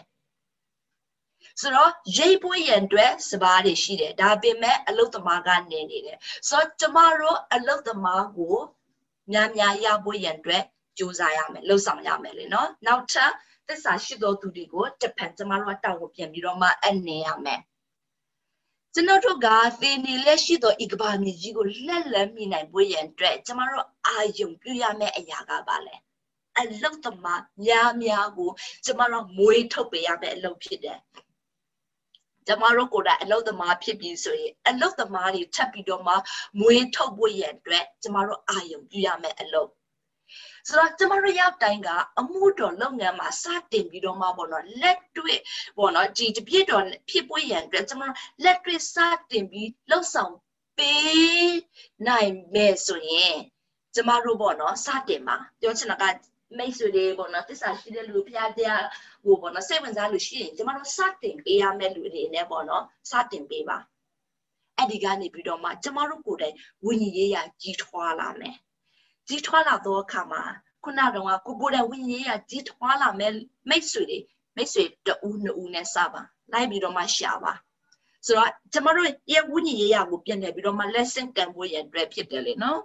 ဆိုတော့ရိတ်ပွေးရန်အတွက်စပါးတွေရှိတယ်ဒါပေမဲ့အလုတ်သမားကနေနေတယ်ဆိုတော့ကျမတို့အလုတ်သမားကိုများများရဖို့ရန်အတွက်ကြိုးစားရမယ်လှုပ်ဆောင်ရမယ်လေနော်နောက်ထပ်သစ္စာရှိသောသူတွေကိုတပံကျမတို့ကတောင်းကိုပြန်ပြီးတော့မှအနေရမယ် ကျွန်တော်တို့ကသင်နေလက်ရှိသောဤကဘာမြေကြီးကိုလက်လက်မိနိုင်ဖို့ရန်အတွက်ကျမတို့အာယုံပြုရမယ့်အရာကပါလဲအလုတ်သမားများများကိုကျမတို့မွေးထုတ်ပေးရမယ့်အလုပ်ဖြစ်တယ်ကျမတို့ကိုယ်တိုင်အလုတ်သမားဖြစ်ပြီးဆိုရင်အလုတ်သမားတွေထပ်ပြီးတော့မှမွေးထုတ်ဖို့ရန်အတွက်ကျမတို့အာယုံပြုရမယ်အလုပ် ဆိုတော့ကျမတို့ရောက်တိုင်းကအမှုတော်လုပ်ငန်းမှာစတင်ပြီးတော့မှပေါ့နော်လက်တွေ့ပေါ့နော်ဒီတပြည့်တော်ဖြစ်ပွင့်ရန်အတွက်ကျမတို့လက်တွေ့စတင်ပြီးလှုပ်ဆောင်ပေးနိုင်မယ်ဆိုရင်ကျမတို့ပေါ့နော်စတင်ပါပြောချင်တာကမိတ်ဆွေတွေပေါ့နော်တစ္ဆာရှိတဲ့လူဖျားတရားဟိုပေါ့နော်စိတ်ဝင်စားလို့ရှိရင်ကျမတို့စတင်ပေးရမယ့်လူတွေနဲ့ပေါ့နော်စတင်ပေးပါအဲ့ဒီကနေပြီးတော့မှကျမတို့ကိုယ်တိုင်ဝိညာဉ်ရေးရကြီးထွားလာမယ် ကြီးထွားလာသောအခါမှာခုနကတော့ကိုကိုယ်တိုင်ဝိညာဉ်ရေးရကြီးထွားလာမယ်မိတ်ဆွေတွေမိတ်ဆွေတဦးနှစ်ဦးနဲ့စပါလိုက်ပြီးတော့မှရှာပါဆိုတော့ကျမတို့ရဲ့ဝိညာဉ်ရေးရကိုပြန်နေပြီးတော့မှ lesson ကန်ဖို့ရအတွက်ဖြစ်တယ်လေနော်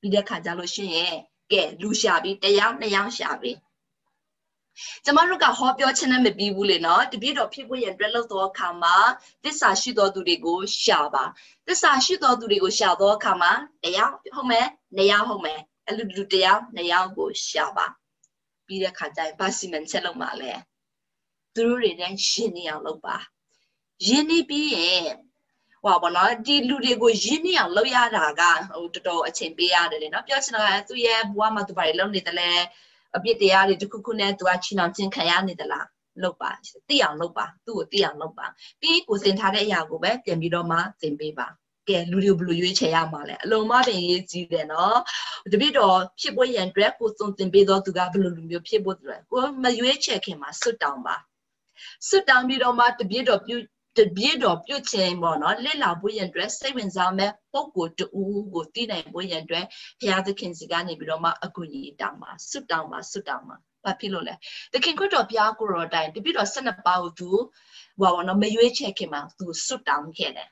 ပြီးတဲ့ခါကျလို့ရှိရင်ကဲလူရှာပြီးတယောက်နှစ်ယောက်ရှာပြီးကျမတို့ကဟောပြောခြင်းနဲ့မပြီးဘူးလေနော်တပြည့်တော်ဖြစ်ဖို့ရန်အတွက်လုပ်သောအခါမှာသစ္စာရှိသောသူတွေကိုရှာပါသစ္စာရှိသောသူတွေကိုရှာသောအခါမှာတယောက်ဟုတ်မယ်နှစ်ယောက်ဟုတ်မယ် အဲ့လိုလူတယောက်နှစ်ယောက်ကိုရှာပါပြီးတဲ့ခါကျရင်ဘာစီမံချက်လုပ်မှာလဲသူတို့တွေနဲ့ရှင်းနေအောင်လုပ်ပါရင်းနေပြီးရင်ဟောဘောနော်ဒီလူတွေကိုရင်းနှီးအောင်လုပ်ရတာကဟိုတော်တော်အချိန်ပေးရတယ်လေနော်ပြောချင်တာကသူရဲ့ဘဝမှာသူဘာတွေလုပ်နေတယ်လဲအပြစ်တရားတွေတစ်ခုခုနဲ့သူကချီနှောင်ခြင်းခံရနေသလားလုပ်ပါသိအောင်လုပ်ပါသူ့ကိုသိအောင်လုပ်ပါပြီးကိုသင်ထားတဲ့အရာကိုပဲပြန်ပြီးတော့မှသင်ပေးပါ ကဲလူတွေဘယ်လိုရွေးချယ်ရမှာလဲအလုံးမပင်ရေးကြည့်တယ်နော်တပိတော့ဖြစ်ပွဲရန်အတွက်ကိုသုံးသင်ပေးတော့သူကဘယ်လိုလူမျိုးဖြစ်ဖို့လဲကိုမရွေးချယ်ခင်မှာဆွတ်တောင်းပါဆွတ်တောင်းပြီးတော့မှတပိတော့ပြုတပြည့်တော်ပြုတ်ခြင်းပေါ့နော်လက်လာဖို့ရန်အတွက်စိတ်ဝင်စားမဲ့ပုံကိုတူကိုတည်နိုင်ဖို့ရန်အတွက်ဘုရားသခင်စီကနေပြီးတော့မှအကူကြီးတောင်းပါဆွတ်တောင်းပါဆွတ်တောင်းပါဘာဖြစ်လို့လဲသခင်ခရစ်တော်ဘုရားကိုတော်တိုင်တပြည့်တော်12ပါးကိုသူဟောပေါ့နော်မရွေးချယ်ခင်မှာသူဆွတ်တောင်းခဲ့တယ်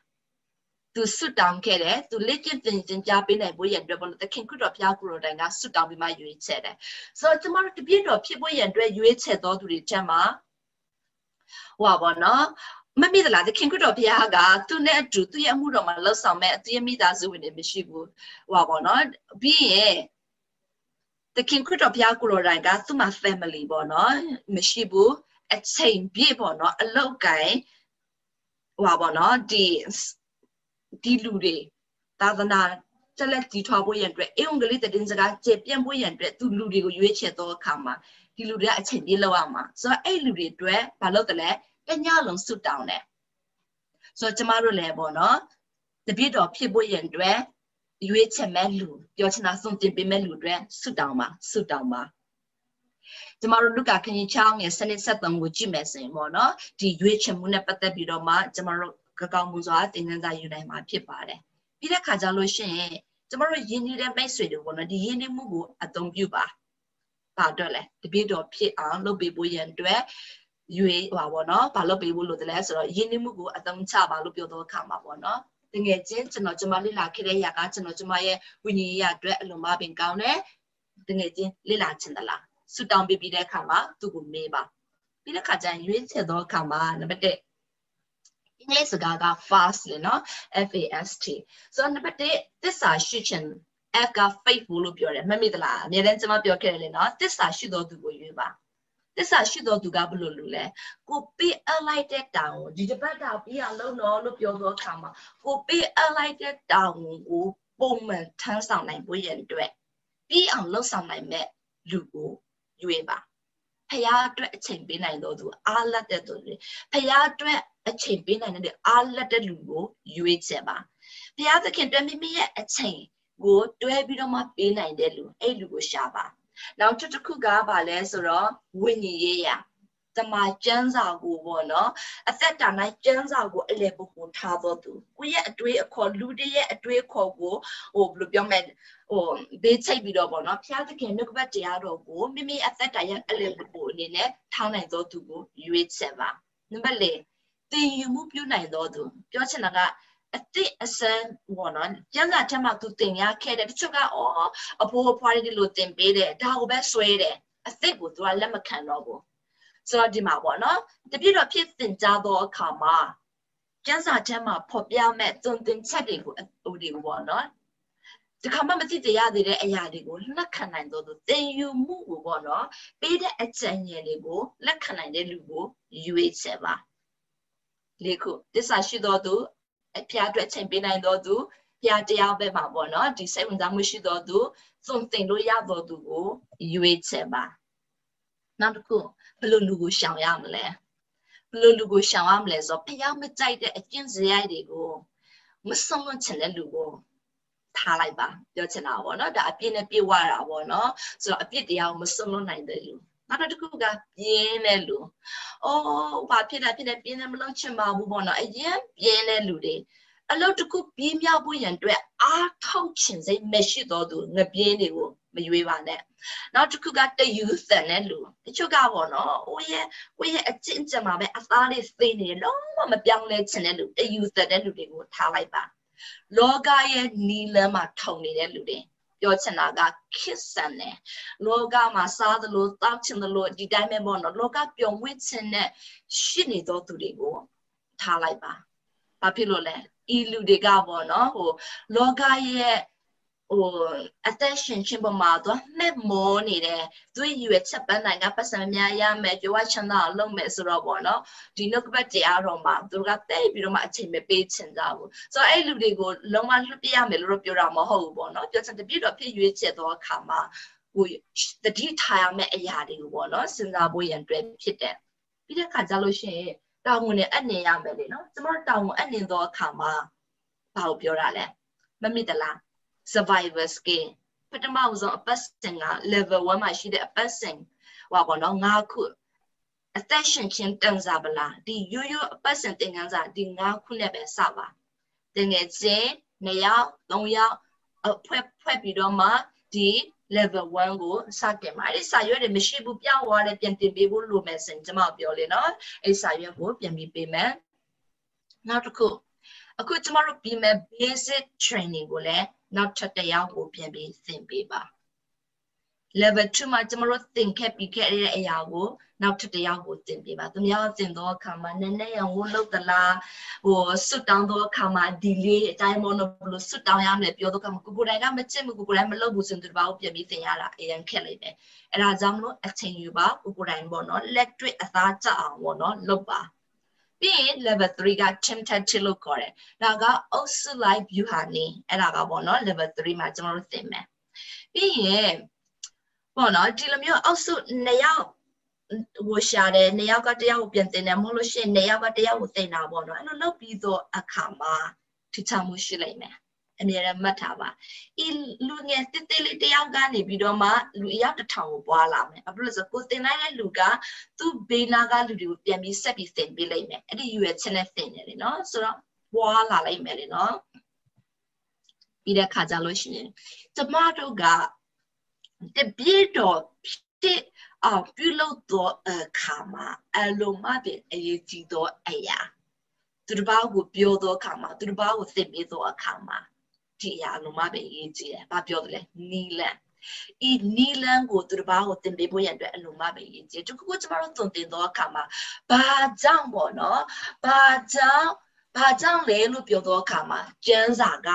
သူဆွတ်တောင်းခဲ့တယ်သူလက်ကျင့်သင်ခြင်းကြားပေးနိုင်ဖို့ရန်အတွက်ပေါ့နော်သခင်ခရစ်တော်ဘုရားကိုတော်တိုင်ကဆွတ်တောင်းပြီးမှရွေးချယ်တယ်ဆိုတော့ကျမတို့တပြည့်တော်ဖြစ်ဖို့ရန်အတွက်ရွေးချယ်တော်သူတွေချက်မှာဟောပေါ့နော်မမိသလားသခင်ခရစ်တော်ဘုရားကသူနဲ့အတူသူ့ရဲ့အမှုတော်မှာလှုပ်ဆောင်မဲ့အသူရဲ့မိသားစုဝင်တွေမရှိဘူးဟိုပါပေါ့နော်ပြီးရင်သခင်ခရစ်တော်ဘုရားကိုလိုတိုင်ကသူ့မှာ family ပေါ့နော်မရှိဘူးအချိန်ပြည့်ပေါ့နော်အလောက်ကင်ဟိုပါပေါ့နော်ဒီ ဒီလူတွေသာသနာတက်လက်တီထွားဖို့ရန်အတွက်အင်္ဂလိပ်သတင်းစကားကျေပြန့်ဖို့ရန်အတွက်သူလူတွေကိုရွေးချယ်သောအခါမှာဒီလူတွေကအချိန်ပြည့်လောက်အောင်မှာဆိုတော့အဲ့လူတွေအတွက်ဘာလို့တလဲတညလုံးစွတ်တောင်းတယ်ဆိုတော့ကျမတို့လည်းပေါ့နော်တပြည့်တော်ဖြစ်ဖို့ရန်အတွက်ရွေးချယ်မဲ့လူပြောချင်တာဆုံးတင်ပေးမဲ့လူတွေစွတ်တောင်းပါစွတ်တောင်းပါကျမတို့လူကခရင်ချောင်းရဲ့စနစ်ဆက်သုံးကိုကြည့်မယ်ဆိုရင်ပေါ့နော်ဒီရွေးချယ်မှုနဲ့ပတ်သက်ပြီးတော့မှကျမတို့ ကကောင်းမှုစွာသင်ခန်းစာယူနိုင်မှာဖြစ်ပါတယ်ပြီးတဲ့ခါကျလို့ရှိရင်ကျမတို့ယဉ်နေတဲ့မိတ်ဆွေတွေပေါ့နော်ဒီယဉ်နေမှုကိုအသုံးပြုပါပါတော့လေတပြည့်တော်ဖြစ်အောင်လုပ်ပေးဖို့ရန်အတွက်ရွေးဟပါပေါ့နော်ဘာလုပ်ပေးဖို့လို့တလဲဆိုတော့ယဉ်နေမှုကိုအသုံးချပါလို့ပြောတော့ခါမှာပေါ့နော်တကယ်ချင်းကျွန်တော်ကျမလေ့လာခဲ့တဲ့ຢာကကျွန်တော်ကျမရဲ့ဝိညာဉ်ရေးအတွက်အလုံးမပင်ကောင်းတယ်တကယ်ချင်းလေ့လာချင်သလားဆူတောင်းပေးပြီးတဲ့အခါမှာသူ့ကိုမေးပါပြီးတဲ့အခါကျရင်ရွေးချယ်သောအခါမှာနံပါတ်1အ င်္ဂလိပ်စကားက fast လေနော် F A S T ဆိုတော့နံပါတ်1သစ္စာရှိခြင်း F က faithful လို့ပြောတယ်မှတ်မိသလားအများတန်းကျွန်မပြောခဲ့တယ်လေနော်သစ္စာရှိသောသူကိုရွေးပါသစ္စာရှိသောသူကဘယ်လိုလူလဲကိုပေးအလိုက်တဲ့တောင်ဒီတစ်ပတ်တာပြီးအောင်လုပ်တော့လို့ပြောသောအခါမှာကိုပေးအလိုက်တဲ့တောင်ကိုပုံမှန်ထမ်းဆောင်နိုင်ဖို့ရန်အတွက်ပြီးအောင်လုပ်ဆောင်နိုင်မဲ့လူကိုရွေးပါ ဖះအတွက်အချိန်ပေးနိုင်တော့သူအားလက်တဲ့သူတွေဖះအတွက်အချိန်ပေးနိုင်တဲ့အားလက်တဲ့လူကိုရွေးချယ်ပါဖះသခင်တွဲမိမိရဲ့အချိန်ကိုတွဲပြီးတော့မှပေးနိုင်တဲ့လူအဲ့လူကိုရှာပါနောက်တစ်ခုကပါလဲဆိုတော့ဝိညာဉ်ရေးရာ တမကျမ်းစာကိုပေါ့နော်အသက်တာ၌ကျမ်းစာကိုအလယ်ပုခုထားတော့သူကိုရဲ့အတွေးအခေါ်လူတွေရဲ့အတွေးအခေါ်ကိုဟိုဘယ်လိုပြောမလဲဟိုဘေးချိတ်ပြီးတော့ပေါ့နော်ဖျားသခင်မြတ်ကပတ်တရားတော်ကိုမိမိအသက်တာရဲ့အလယ်ပုခုအနေနဲ့ထားနိုင်သောသူကိုရွေးချယ်ပါနံပါတ်၄သင်ယူမှုပြုနိုင်သောသူပြောချင်တာကအတိအစမ်းပေါ့နော်ကျန်းစာထက်မှသူတင်ရခဲ့တယ်တချို့ကအော်အဖိုးအဖွားတွေလို့တင်ပေးတယ်ဒါကိုပဲဆွဲတယ်အသိကိုသူကလက်မခံတော့ဘူး ဆိုတော့ဒီမှာပေါ့နော်တပြည့်တော့ဖြစ်တင်ကြသောအခါမှာကျန်းစာထက်မှဖော်ပြမဲ့သွန်သင်ချက်တွေကိုဟိုတွေကိုပေါ့နော်ဒီခါမှမသိတရားသေးတဲ့အရာတွေကိုလက်ခံနိုင်သောသူသင်ယူမှုကိုပေါ့နော်ပေးတဲ့အကြံဉာဏ်တွေကိုလက်ခံနိုင်တဲ့လူကိုရွေးချယ်ပါလေးခုတစ္ဆာရှိသောသူအဖျားအတွက်ချိန်ပေးနိုင်တော်သူဖျားတရားပဲမှာပေါ့နော်ဒီစိတ်ဝင်စားမှုရှိတော်သူသွန်သင်လို့ရတော်သူကိုရွေးချယ်ပါ နောက်တစ်ခုဘယ်လိုလူကိုရှောင်ရမလဲဘယ်လိုလူကိုရှောင်ရမလဲဆိုတော့ဖျားမကြိုက်တဲ့အကျင့်စရိုက်တွေကိုမဆုံးလွန်ချင်တဲ့လူကိုထားလိုက်ပါပြောချင်တာပေါ့နော်ဒါအပြစ်နဲ့ပြည့်ဝတာပေါ့နော်ဆိုတော့အပြစ်တရားကိုမဆုံးလွန်နိုင်တဲ့လူနောက်တစ်ခုကပြင်းတဲ့လူ။အော်ဘာဖြစ်လဲဖြစ်လဲပြင်းတယ်မလုပ်ချင်ပါဘူးပေါ့နော်။အရင်ပြင်းတဲ့လူတွေအလုပ်တစ်ခုပြင်းမြောက်ဖို့ရန်အတွက်အားထုတ်ချင်စိတ်မရှိတော့သူငပြင်းတွေကို မရွေးပါနဲ့။နောက်တစ်ခုကတယူဆန်တဲ့လူ။တချို့ကပေါ့နော်။ဟိုရဲ့ဟိုရဲ့အကျင့်ကြမှာပဲအသားလေးသိနေတယ်လုံးဝမပြောင်းလဲချင်တဲ့လူတယူဆန်တဲ့လူတွေကိုထားလိုက်ပါ။လောကရဲ့နီလန်းမှာထုံနေတဲ့လူတွေပြောချင်တာကခစ်ဆန်တယ်လောကမှာစားသလိုတောက်ချင်သလိုဒီတိုင်းပဲပေါ့နော်လောကပျော်မွေ့ခြင်းနဲ့ရှိနေသောသူတွေကိုထားလိုက်ပါဘာဖြစ်လို့လဲဤလူတွေကပေါ့နော်ဟိုလောကရဲ့ ဟိုအသက်ရှင်ခြင်းပေါ်မှာသူမဲ့မောနေတယ်သူရွယ်ချက်ပန်းနိုင်ကပတ်စံများရမယ်ကြွားချမ်းသာလုပ်မယ်ဆိုတော့ပေါ့နော်ဒီနှုတ်ကပတ်တရားတော်မှာသူကတိတ်ပြီးတော့မှအချိန်မပေးချင်ကြဘူးဆိုတော့အဲ့လူတွေကိုလုံးဝလွတ်ပြရမယ်လို့ပြောတာမဟုတ်ဘူးပေါ့နော်ပြောချင်တပြည့်တော့ဖြစ်ရွေးချက်သောအခါမှာဟိုတတိထားရမယ့်အရာတွေကိုပေါ့နော်စဉ်းစားဖို့ရန်အတွက်ဖြစ်တယ်ပြီးတဲ့အခါကျလို့ရှိရင်တောင်းဝင်နဲ့အနှင်ရမယ်လေနော်ကျမတို့တောင်းဝင်အနှင်သောအခါမှာဘာကိုပြောတာလဲမမိတလား survivor skill ပထမဆုံးအပတ်စဉ်က level 1မှာရှိတဲ့အပတ်စဉ်ဟောပေါ့နော်၅ခုအသက်ရှင်ခြင်းတန်စားပလားဒီရိုးရိုးအပတ်စဉ်သင်ခန်းစာဒီ၅ခုနဲ့ပဲစပါတကယ်ချင်း၂ယောက်၃ယောက်ဖွဲ့ဖွဲ့ပြီးတော့မှဒီ level 1ကိုစတင်ပါအဲ့စာရွက်တွေမရှိဘူးပြောင်းသွားတယ်ပြန်တင်ပေးဖို့လိုမယ်စင်ကျွန်မပြောလေနော်အဲ့စာရွက်ကိုပြန်ပြီးပေးမယ်နောက်တစ်ခုအခုကျမတို့ပြီးမဲ့ basic training ကိုလည်း နောက်ထပ်တစ်ယောက်ကိုပြန်ပြီးသင်ပေးပါ level 2မှာကျမတို့သင်ခဲ့ပြီးခဲ့တဲ့အရာကိုနောက်ထပ်တစ်ယောက်ကိုသင်ပေးပါသူများသင်သောအခါမှာနည်းနည်းရဝလို့သလားဟိုဆွတ်တောင်းသောအခါမှာ delay အတိုင်းမောလို့ဘလို့ဆွတ်တောင်းရမယ်ပြောသောအခါမှာကိုကိုတိုင်ကမချစ်ဘူးကိုကိုတိုင်မလုပ်ဘူးဆိုရင်သူတစ်ပါးကိုပြန်ပြီးသင်ရတာအရင်ခက်လိုက်တယ်အဲ့ဒါကြောင့်မလို့အချိန်ယူပါကိုကိုတိုင်ပေါ့နော်လက်တွေ့အသားကျအောင်ပေါ့နော်လုပ်ပါ ပြီးရင် level 3က tentative လို့ခေါ်တယ်ဒါကအုပ်စုလိုက် view ဟာနေအဲ့ဒါကပေါ့နော် level 3မှာကျွန်တော်တို့သင်မယ်ပြီးရင်ပေါ့နော်ဒီလိုမျိုးအောက်စုနှစ်ယောက်ဟိုရှာတယ်နှစ်ယောက်ကတယောက်ကိုပြန်တင်တယ်မဟုတ်လို့ရှိရင်နှစ်ယောက်ကတယောက်ကိုတင်တာပေါ့နော်အဲ့လိုလုပ်ပြီးတော့အခါမှာထိချမှုရှိလိမ့်မယ် အမြဲတမ်းမှတ်ထားပါဤလူငယ်တစ်တစ်လေးတယောက်ကနေပြီးတော့မှလူအယောက်တစ်ထောင်ကိုပွားလာမယ်ဘာဖြစ်လို့ဆိုကိုတင်လိုက်တဲ့လူကသူ့ဘေးနာကလူတွေကိုပြန်ပြီးဆက်ပြီးတင်ပေးလိုက်မယ်အဲ့ဒီရွယ်ချက်နဲ့တင်တယ်လေနော်ဆိုတော့ပွားလာလိုက်မယ်လေနော်ပြီးတဲ့ခါကြလို့ရှိရင်ကျမတို့ကတပြည့်တော်ဖြစ်အောင်ပြုလုပ်သောအခါမှာအလုံးမပင်အရေးကြီးသောအရာသူတစ်ပါးကိုပြောသောအခါမှာသူတစ်ပါးကိုသင်ပေးသောအခါမှာ ဒီအရာအလုံးမပင်အရေးကြီးတယ်။ဘာပြောတယ်လဲနီလန်ဤနီလန်ကိုသူတစ်ပါးကိုသင်ပေးဖို့ရန်အတွက်အလုံးမပင်အရေးကြီးတခုခုကျမတို့သွန်သင်သောအခါမှာဘာကြောင့်ပေါ့နော်ဘာကြောင့်ဘာကြောင့်လဲလို့ပြောသောအခါမှာကျမ်းစာက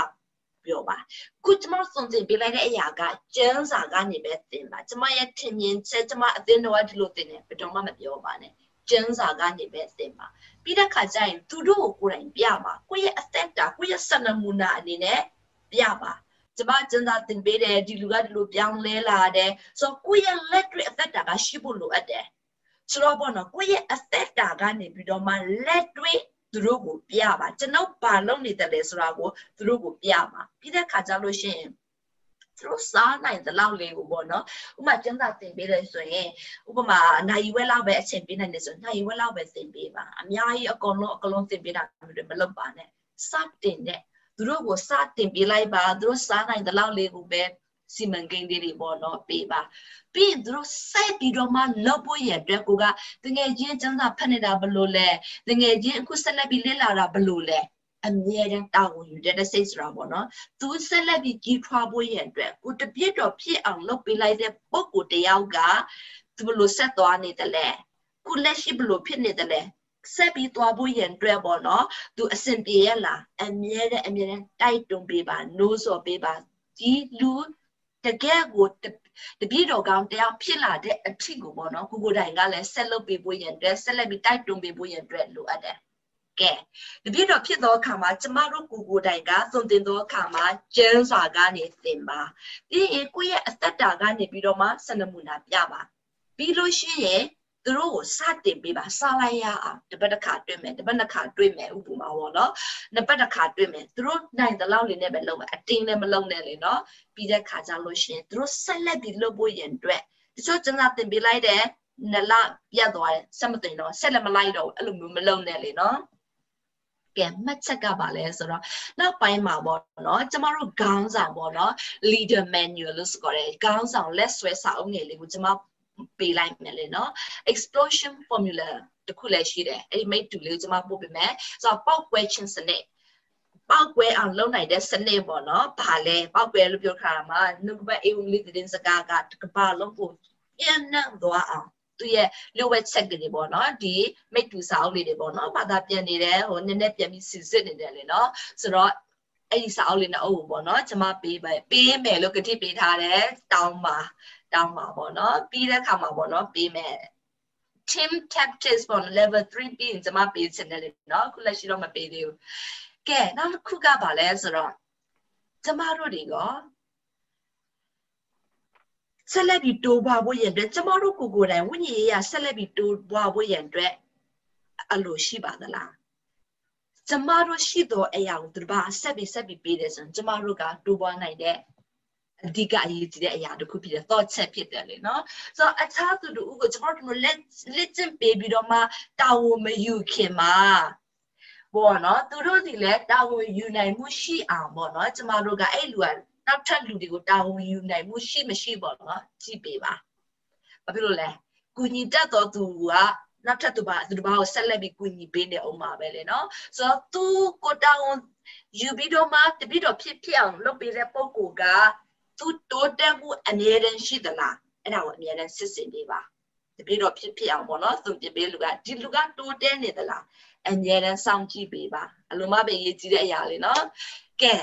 ပြောပါခုကျမစွန်တင်ပေးလိုက်တဲ့အရာကကျန်းစာကနေပဲသင်ပါကျမရဲ့ထင်မြင်ချက်ကျမအသင်းတော်ကဒီလိုသင်တယ်ဘယ်တော့မှမပြောပါနဲ့ကျန်းစာကနေပဲသင်ပါပြီးတဲ့ခါကျရင်သူတို့ကိုကိုယ်တိုင်ပြပါကိုယ့်ရဲ့အသက်တာကိုယ့်ရဲ့စနမူနာအနေနဲ့ ပြပါကျမကျန်းစာသင်ပေးတယ်ဒီလူကဒီလိုပြောင်းလဲလာတယ်ဆိုတော့ကိုယ့်ရဲ့ လက်တွေ့အသက်တာကရှိဖို့လိုအပ်တယ်ဆိုတော့ဘောနော်ကိုယ့်ရဲ့အသက်တာကနေပြီးတော့မှလက်တွေ့သူတို့ကိုပြပါကျွန်ုပ်ဘာလုပ်နေတယ်လဲဆိုတာကိုသူတို့ကိုပြပါပြီးတဲ့ခါကျလို့ရှိရင်သူတို့စားနိုင်တဲ့လောက်လေးကိုပေါ့နော်ဥပမာကျန်းစာသင်ပေးတယ်ဆိုရင်ဥပမာနိုင်ဝဲလောက်ပဲအချိန်ပေးနိုင်တယ်ဆိုရင်နိုင်ဝဲလောက်ပဲသင်ပေးပါအများကြီးအကုန်လုံးအကုန်လုံးသင်ပေးတာမျိုးမလုပ်ပါနဲ့စတင်တဲ့ သူတို့ကိုစတင်ပေးလိုက်ပါသူတို့စားနိုင်တဲ့လောက်လေးကိုပဲစီမံကိန်းလေးတွေပေါ့နော်ပေးပါပြီးရင်သူတို့စိုက်ပြီးတော့မှလုပ်ဖို့ရအတွက်ကိုကတငယ်ချင်းကျန်းစာဖတ်နေတာဘလို့လဲတငယ်ချင်းအခုဆက်လက်ပြီးလေ့လာတာဘလို့လဲအမြဲတမ်းတာဝန်ယူတဲ့စိတ်ဆိုတာပေါ့နော်သူဆက်လက်ပြီးကြီးထွားဖို့ရအတွက်ကိုတပြည့်တော်ဖြစ်အောင်လုပ်ပေးလိုက်တဲ့ပုံကိုတယောက်ကသူဘလို့ဆက်သွားနေတယ်လဲခုလက်ရှိဘလို့ဖြစ်နေတယ်လဲ ဆက်ပြီးသွားဖို့ရန်အတွက်ပေါ့နော်သူအစဉ်ပြေရလားအမြဲတမ်းအမြဲတမ်းတိုက်တွန်းပေးပါနိုးစော်ပေးပါဒီလူတကယ်ကိုတပြည့်တော်ကောင်းတယောက်ဖြစ်လာတဲ့အထစ်ကိုပေါ့နော်ကိုကိုတိုင်ကလည်းဆက်လုပ်ပေးဖို့ရန်အတွက်ဆက်လက်ပြီးတိုက်တွန်းပေးဖို့ရန်အတွက်လိုအပ်တယ်ကဲတပြည့်တော်ဖြစ်သောအခါမှာကျမတို့ကိုကိုတိုင်ကသွန်သင်သောအခါမှာကျန်းစာကနေသင်ပါပြီးရင်ကိုယ့်ရဲ့အသက်တာကနေပြီးတော့မှစနမူနာပြပါပြီးလို့ရှိရင် သူတို့ကိုစတင်ပေးပါစားလိုက်ရအောင်တစ်ပတ်တစ်ခါတွေ့မယ်တစ်ပတ်နှစ်ခါတွေ့မယ်ဥပမာပေါ့နော်နှစ်ပတ်တစ်ခါတွေ့မယ်သူတို့နိုင်တဲ့လောက်လေးနဲ့ပဲလုပ်မယ်အတင်းလည်းမလုပ်နဲ့လေနော်ပြီးတဲ့ခါကျလို့ရှိရင်သူတို့ဆက်လက်ပြီးလုပ်ဖို့ရန်အတွက်တချို့ကျန်တာတင်ပေးလိုက်တယ်နလပြတ်သွားတယ်ဆက်မတင်တော့ဆက်လည်းမလိုက်တော့အဲ့လိုမျိုးမလုပ်နဲ့လေနော်ကဲမှတ်ချက်ကပါလဲဆိုတော့နောက်ပိုင်းမှာပေါ့နော်ကျမတို့ခေါင်းဆောင်ပေါ့နော် leader manual လို့ဆိုကြတယ်ခေါင်းဆောင်လက်ဆွဲစာအုပ်ငယ်လေးကိုကျမ ပေးလိုက်မယ်လေနော် explosion formula တခုလည်းရှိတယ်အဲ့ဒီ mate 2လေးကိုကျွန်မပို့ပေးမယ်ဆိုတော့ပေါက်ကွဲခြင်းစနစ်ပောက်ကွဲအောင်လုပ်နိုင်တဲ့စနစ်ပေါ့နော်။ဘာလဲပောက်ကွဲလို့ပြောခါမှာနှုတ်ကပတ်အေဝံလေးတင်စကားကကဘာလုံးကိုပြန်နှံ့သွားအောင်သူရဲ့လိုဝက်ချက်တွေပေါ့နော်ဒီမိတ်တူစာအုပ်လေးတွေပေါ့နော်ဘာသာပြန်နေတယ်ဟိုနည်းနည်းပြန်ပြီးစစ်စစ်နေတယ်လေနော်ဆိုတော့အဲ့ဒီစာအုပ်လေးနဲ့အုပ်ပေါ့နော်ကျွန်မပေးပါပေးမယ်လို့ကတိပေးထားတယ်တောင်းပါ တောင်းပါပေါ့နော်ပြီးတဲ့ခါမှာပေါ့နော်ပေးမယ် team tactics ပေါ့ level 3ပြီးရင်ကျွန်မပေးချင်တယ်လေနော်ခုလက်ရှိတော့မပေးသေးဘူးကဲနောက်တစ်ခုကပါလဲဆိုတော့ကျမတို့တွေကဆက်လက်ပြီးတိုးပွားဖို့ရန်အတွက်ကျမတို့ကိုယ်ကိုယ်တိုင်ဝိညာဉ်ရေးရဆက်လက်ပြီးတိုးပွားဖို့ရန်အတွက်အလိုရှိပါသလားကျမတို့ရှိသောအရာကိုသူတို့ကဆက်ပြီးဆက်ပြီးပေးတယ်ဆိုရင်ကျမတို့ကတိုးပွားနိုင်တဲ့ အဓိကအရေးကြီးတဲ့အရာတစ်ခုဖြစ်တယ် thought ချက်ဖြစ်တယ်လေနော်ဆိုတော့အခြားသူတို့ကိုကျမတို့လက်လက်ကျင့်ပေးပြီးတော့မှတာဝန်မယူခင်မှာပေါ့နော်သူတို့ဒီလည်းတာဝန်ယူနိုင်မှုရှိအောင်ပေါ့နော်ကျမတို့ကအဲ့လူကနောက်ထပ်လူတွေကိုတာဝန်ယူနိုင်မှုရှိမရှိပေါ့နော်ကြည့်ပေးပါဘာဖြစ်လို့လဲကုညီတတ်တော်သူကနောက်ထပ်သူပါသူတို့ဘာကိုဆက်လက်ပြီးကုညီပေးနေအောင်ပါပဲလေနော်ဆိုတော့သူကိုတာဝန်ယူပြီးတော့မှတပိတော့ဖြစ်ဖြစ်အောင်လုပ်ပေးတဲ့ပုံကိုက သူတိုးတက်မှုအမြဲတမ်းရှိသလားအဲ့ဒါကိုအမြဲတမ်းစစ်စင်ပေးပါတပည့်တော်ဖြစ်ဖြစ်အောင်ပေါ့နော်သူပြပေးလူကဒီလူကတိုးတဲနေသလားအမြဲတမ်းစောင့်ကြည့်ပေးပါအလိုမပဲရေးကြည့်တဲ့အရာလေးနော်ကဲ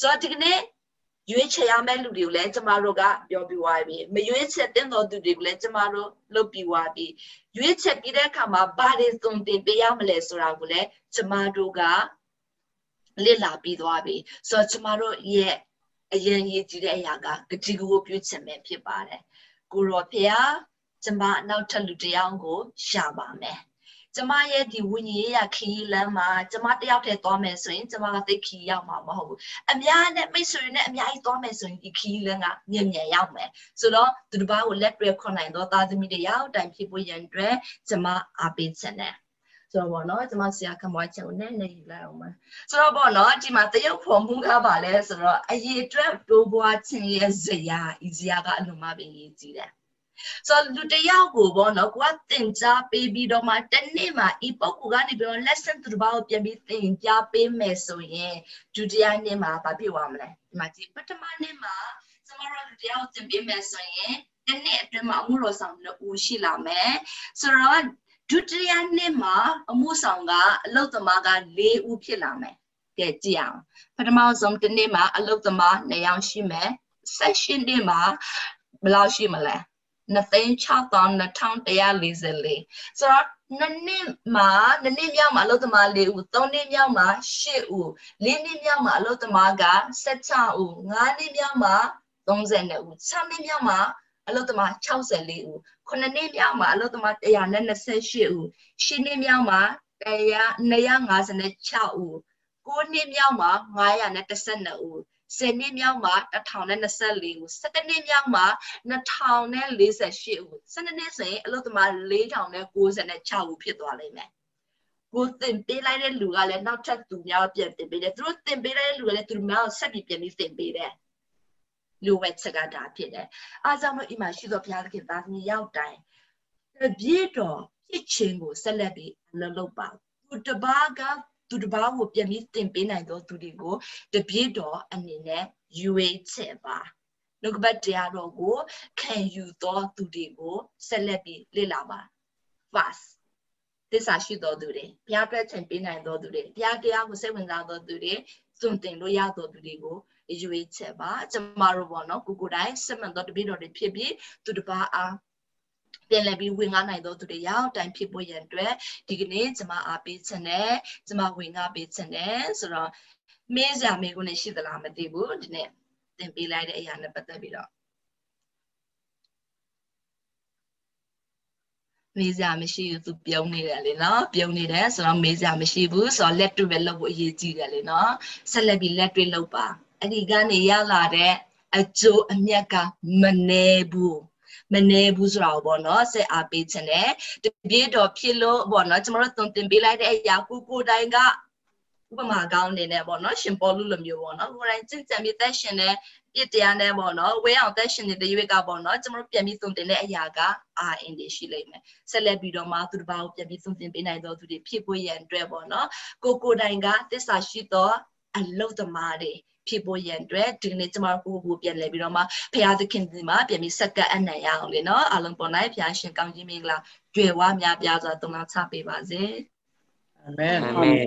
ဆိုတော့ဒီကနေ့ရွေးချယ်ရမယ့်လူတွေကိုလည်းကျမတို့ကပြောပြသွားပြီမရွေးချယ်တဲ့တော်သူတွေကိုလည်းကျမတို့လုပ်ပြသွားပြီရွေးချယ်ပြီးတဲ့အခါမှာဘာတွေသုံးတင်ပေးရမလဲဆိုတာကိုလည်းကျမတို့ကလေ့လာပြီးသွားပြီဆိုတော့ကျမတို့ရဲ့ အရင်ရေးကြည့်တဲ့အရာကဂတိကိုပြုချင်မယ်ဖြစ်ပါတယ်ကိုရောဖေဟာကျမနောက်ထပ်လူတစ်ယောက်ကိုရှာပါမယ်ကျမရဲ့ဒီဝิญဉ်ရခီးလမ်းမှာကျမတယောက်တည်းသွားမယ်ဆိုရင်ကျမကသိခီးရောက်မှာမဟုတ်ဘူးအများနဲ့မိတ်ဆွေနဲ့အများကြီးသွားမယ်ဆိုရင်ဒီခီးလမ်းကမြင်မြန်ရောက်မယ်ဆိုတော့သူတစ်ပါးကိုလက်တွဲခွန်နိုင်တော့သားသမီးတွေရောက်တိုင်ဖြစ်ဖို့ရန်အတွက်ကျမအားပေးချင်တယ် ဆိုတော့ဗောနော်ကျမဆရာခမွားချက်ကိုနည်းနည်းယူလိုက်အောင်ပါဆိုတော့ဗောနော်ဒီမှာတရုတ်ဖော်မှုကားပါလဲဆိုတော့အရေးအတွက်တိုးပွားခြင်းရဲ့ဇရာဤဇရာကအလုံးမပင်ရေးကြည့်တယ်ဆိုတော့လူတယောက်ကိုပေါ့နော်ကိုကသင်ကြားပေးပြီးတော့မှတနေ့မှာဤပုဂ္ဂိုလ်ကနေပြီးတော့ lesson သူတစ်ပါးကိုပြန်ပြီးသင်ကြားပေးမယ်ဆိုရင်ဒုတိယနေ့မှာဘာဖြစ်သွားမလဲဒီမှာကြည့်ပထမနေ့မှာကျမတို့လူတယောက်သင်ပေးမယ်ဆိုရင်တနေ့အတွင်းမှာအမှုတော်ဆောင်နှစ်ဦးရှိလာမယ်ဆိုတော့ ဒုတိယနေ့မှာအမှုဆောင်ကအလုတ်သမားက၄ဦးဖြစ်လာမယ်ကဲကြည့်အောင်ပထမဆုံးတစ်နေ့မှာအလုတ်သမား၂ယောက်ရှိမယ်ဆက်ရှင်နေ့မှာဘယ်လောက်ရှိမလဲ2,6,2144ဆိုတော့နှစ်နှစ်မှာနှစ်နှစ်မြောက်မှာအလုပ်သမား၄ဦးသုံးနှစ်မြောက်မှာ၈ဦးလေးနှစ်မြောက်မှာအလုပ်သမားက16ဦးငါးနှစ်မြောက်မှာ32ဦး6နှစ်မြောက်မှာအလုပ်သမား64ဦး 9နှစ်မြောက်မှာအလုပ်သမား128ဦး10နှစ်မြောက်မှာ256ဦး9နှစ်မြောက်မှာ912ဦး10နှစ်မြောက်မှာ1024ဦး17နှစ်မြောက်မှာ2048ဦး12နှစ်ဆိုရင်အလုပ်သမား4096ဦးဖြစ်သွားလိမ့်မယ်ကိုသင်ပေးလိုက်တဲ့လူကလည်းနောက်ထပ်သူများပြန်တင်ပေးတယ်သူတို့သင်ပေးလိုက်တဲ့လူကလည်းသူတို့များဆက်ပြီးပြန်ပြီးသင်ပေးတယ် လူဝက်ချက်ကဒါဖြစ်တယ်အားကြောင့်လို့အိမ်မှာရှိသောဘုရားသခင်သားသမီးရောက်တိုင်းတပြည့်တော်ဖြစ်ခြင်းကိုဆက်လက်ပြီးအလုပ်လုပ်ပါသူတပါးကသူတစ်ပါးကိုပြန်ပြီးသင်ပေးနိုင်သောသူတွေကိုတပြည့်တော်အနေနဲ့ယူဝေးချက်ပါနှုတ်ကပတ်တရားတော်ကိုခံယူသောသူတွေကိုဆက်လက်ပြီးလေ့လာပါ fast သစ္စာရှိသောသူတွေဘုရားအတွက်ချိန်ပေးနိုင်သောသူတွေဘုရားတရားကိုစိတ်ဝင်စားသောသူတွေစွန့်တင်လို့ရသောသူတွေကို ရွေးချက်ပါကျမတို့ပေါ့နော်ကိုကိုတိုင်းစက်မှန်သောတပည့်တော်တွေဖြစ်ပြီးသူတစ်ပါးအားပြန်လည်ပြီးဝင်ကားနိုင်သောသူတွေရောက်တိုင်ဖြစ်ဖို့ရန်အတွက်ဒီကနေ့ကျွန်မအားပေးခြင်းနဲ့ကျွန်မဝင်ကားပေးခြင်းနဲ့ဆိုတော့မေးစရာမေးခွန်းတွေရှိသလားမသိဘူးဒီနေ့သင်ပေးလိုက်တဲ့အရာနဲ့ပတ်သက်ပြီးတော့မေးစရာမရှိဘူးသူပြုံးနေတယ်လေနော်ပြုံးနေတယ်ဆိုတော့မေးစရာမရှိဘူးဆိုတော့လက်တွေ့ပဲလုပ်ဖို့အရေးကြီးတယ်လေနော်ဆက်လက်ပြီးလက်တွေ့လုပ်ပါ အဲ့ဒီကနေရလာတဲ့အကျိုးအမြတ်ကမနေဘူးမနေဘူးဆိုတာပေါ့နော်ဆက်အားပေးခြင်းနဲ့တပြေတော်ဖြစ်လို့ပေါ့နော်ကျွန်တော်တို့သွန်သင်ပေးလိုက်တဲ့အရာကိုကိုတိုင်ကဥပမာကောင်းနေနဲ့ပေါ့နော်ရှင်ပေါ်လူလိုမျိုးပေါ့နော်ကိုယ်တိုင်ကြင်ကြံပြီးသက်ရှင်တဲ့ပြစ်တရားနဲ့ပေါ့နော်ဝဲအောင်သက်ရှင်နေတဲ့ရွေးကပေါ့နော်ကျွန်တော်တို့ပြန်ပြီးသွန်သင်တဲ့အရာကအာအင်တွေရှိလိမ့်မယ်ဆက်လက်ပြီးတော့မှသူတစ်ပါးကိုပြန်ပြီးသွန်သင်ပေးနိုင်တော့သူတွေဖြစ်ဖို့ရန်အတွက်ပေါ့နော်ကိုကိုတိုင်ကသစ္စာရှိသောအလုတ်သမားတွေ ဖြစ်ဖို့ရန်အတွက်ဒီနေ့ကျမတို့ကိုကိုပြန်လဲပြီးတော့မှဖရာသခင်ဒီမှာပြန်ပြီးဆက်ကပ်အနံ့ရအောင်လေနော်အားလုံးပေါ်နိုင်ဖရာရှင်ကောင်းကြီးမင်္ဂလာကြွယ်ဝများပြားစွာတုံ့ပြန်ချပေးပါစေအာမင်အာမင်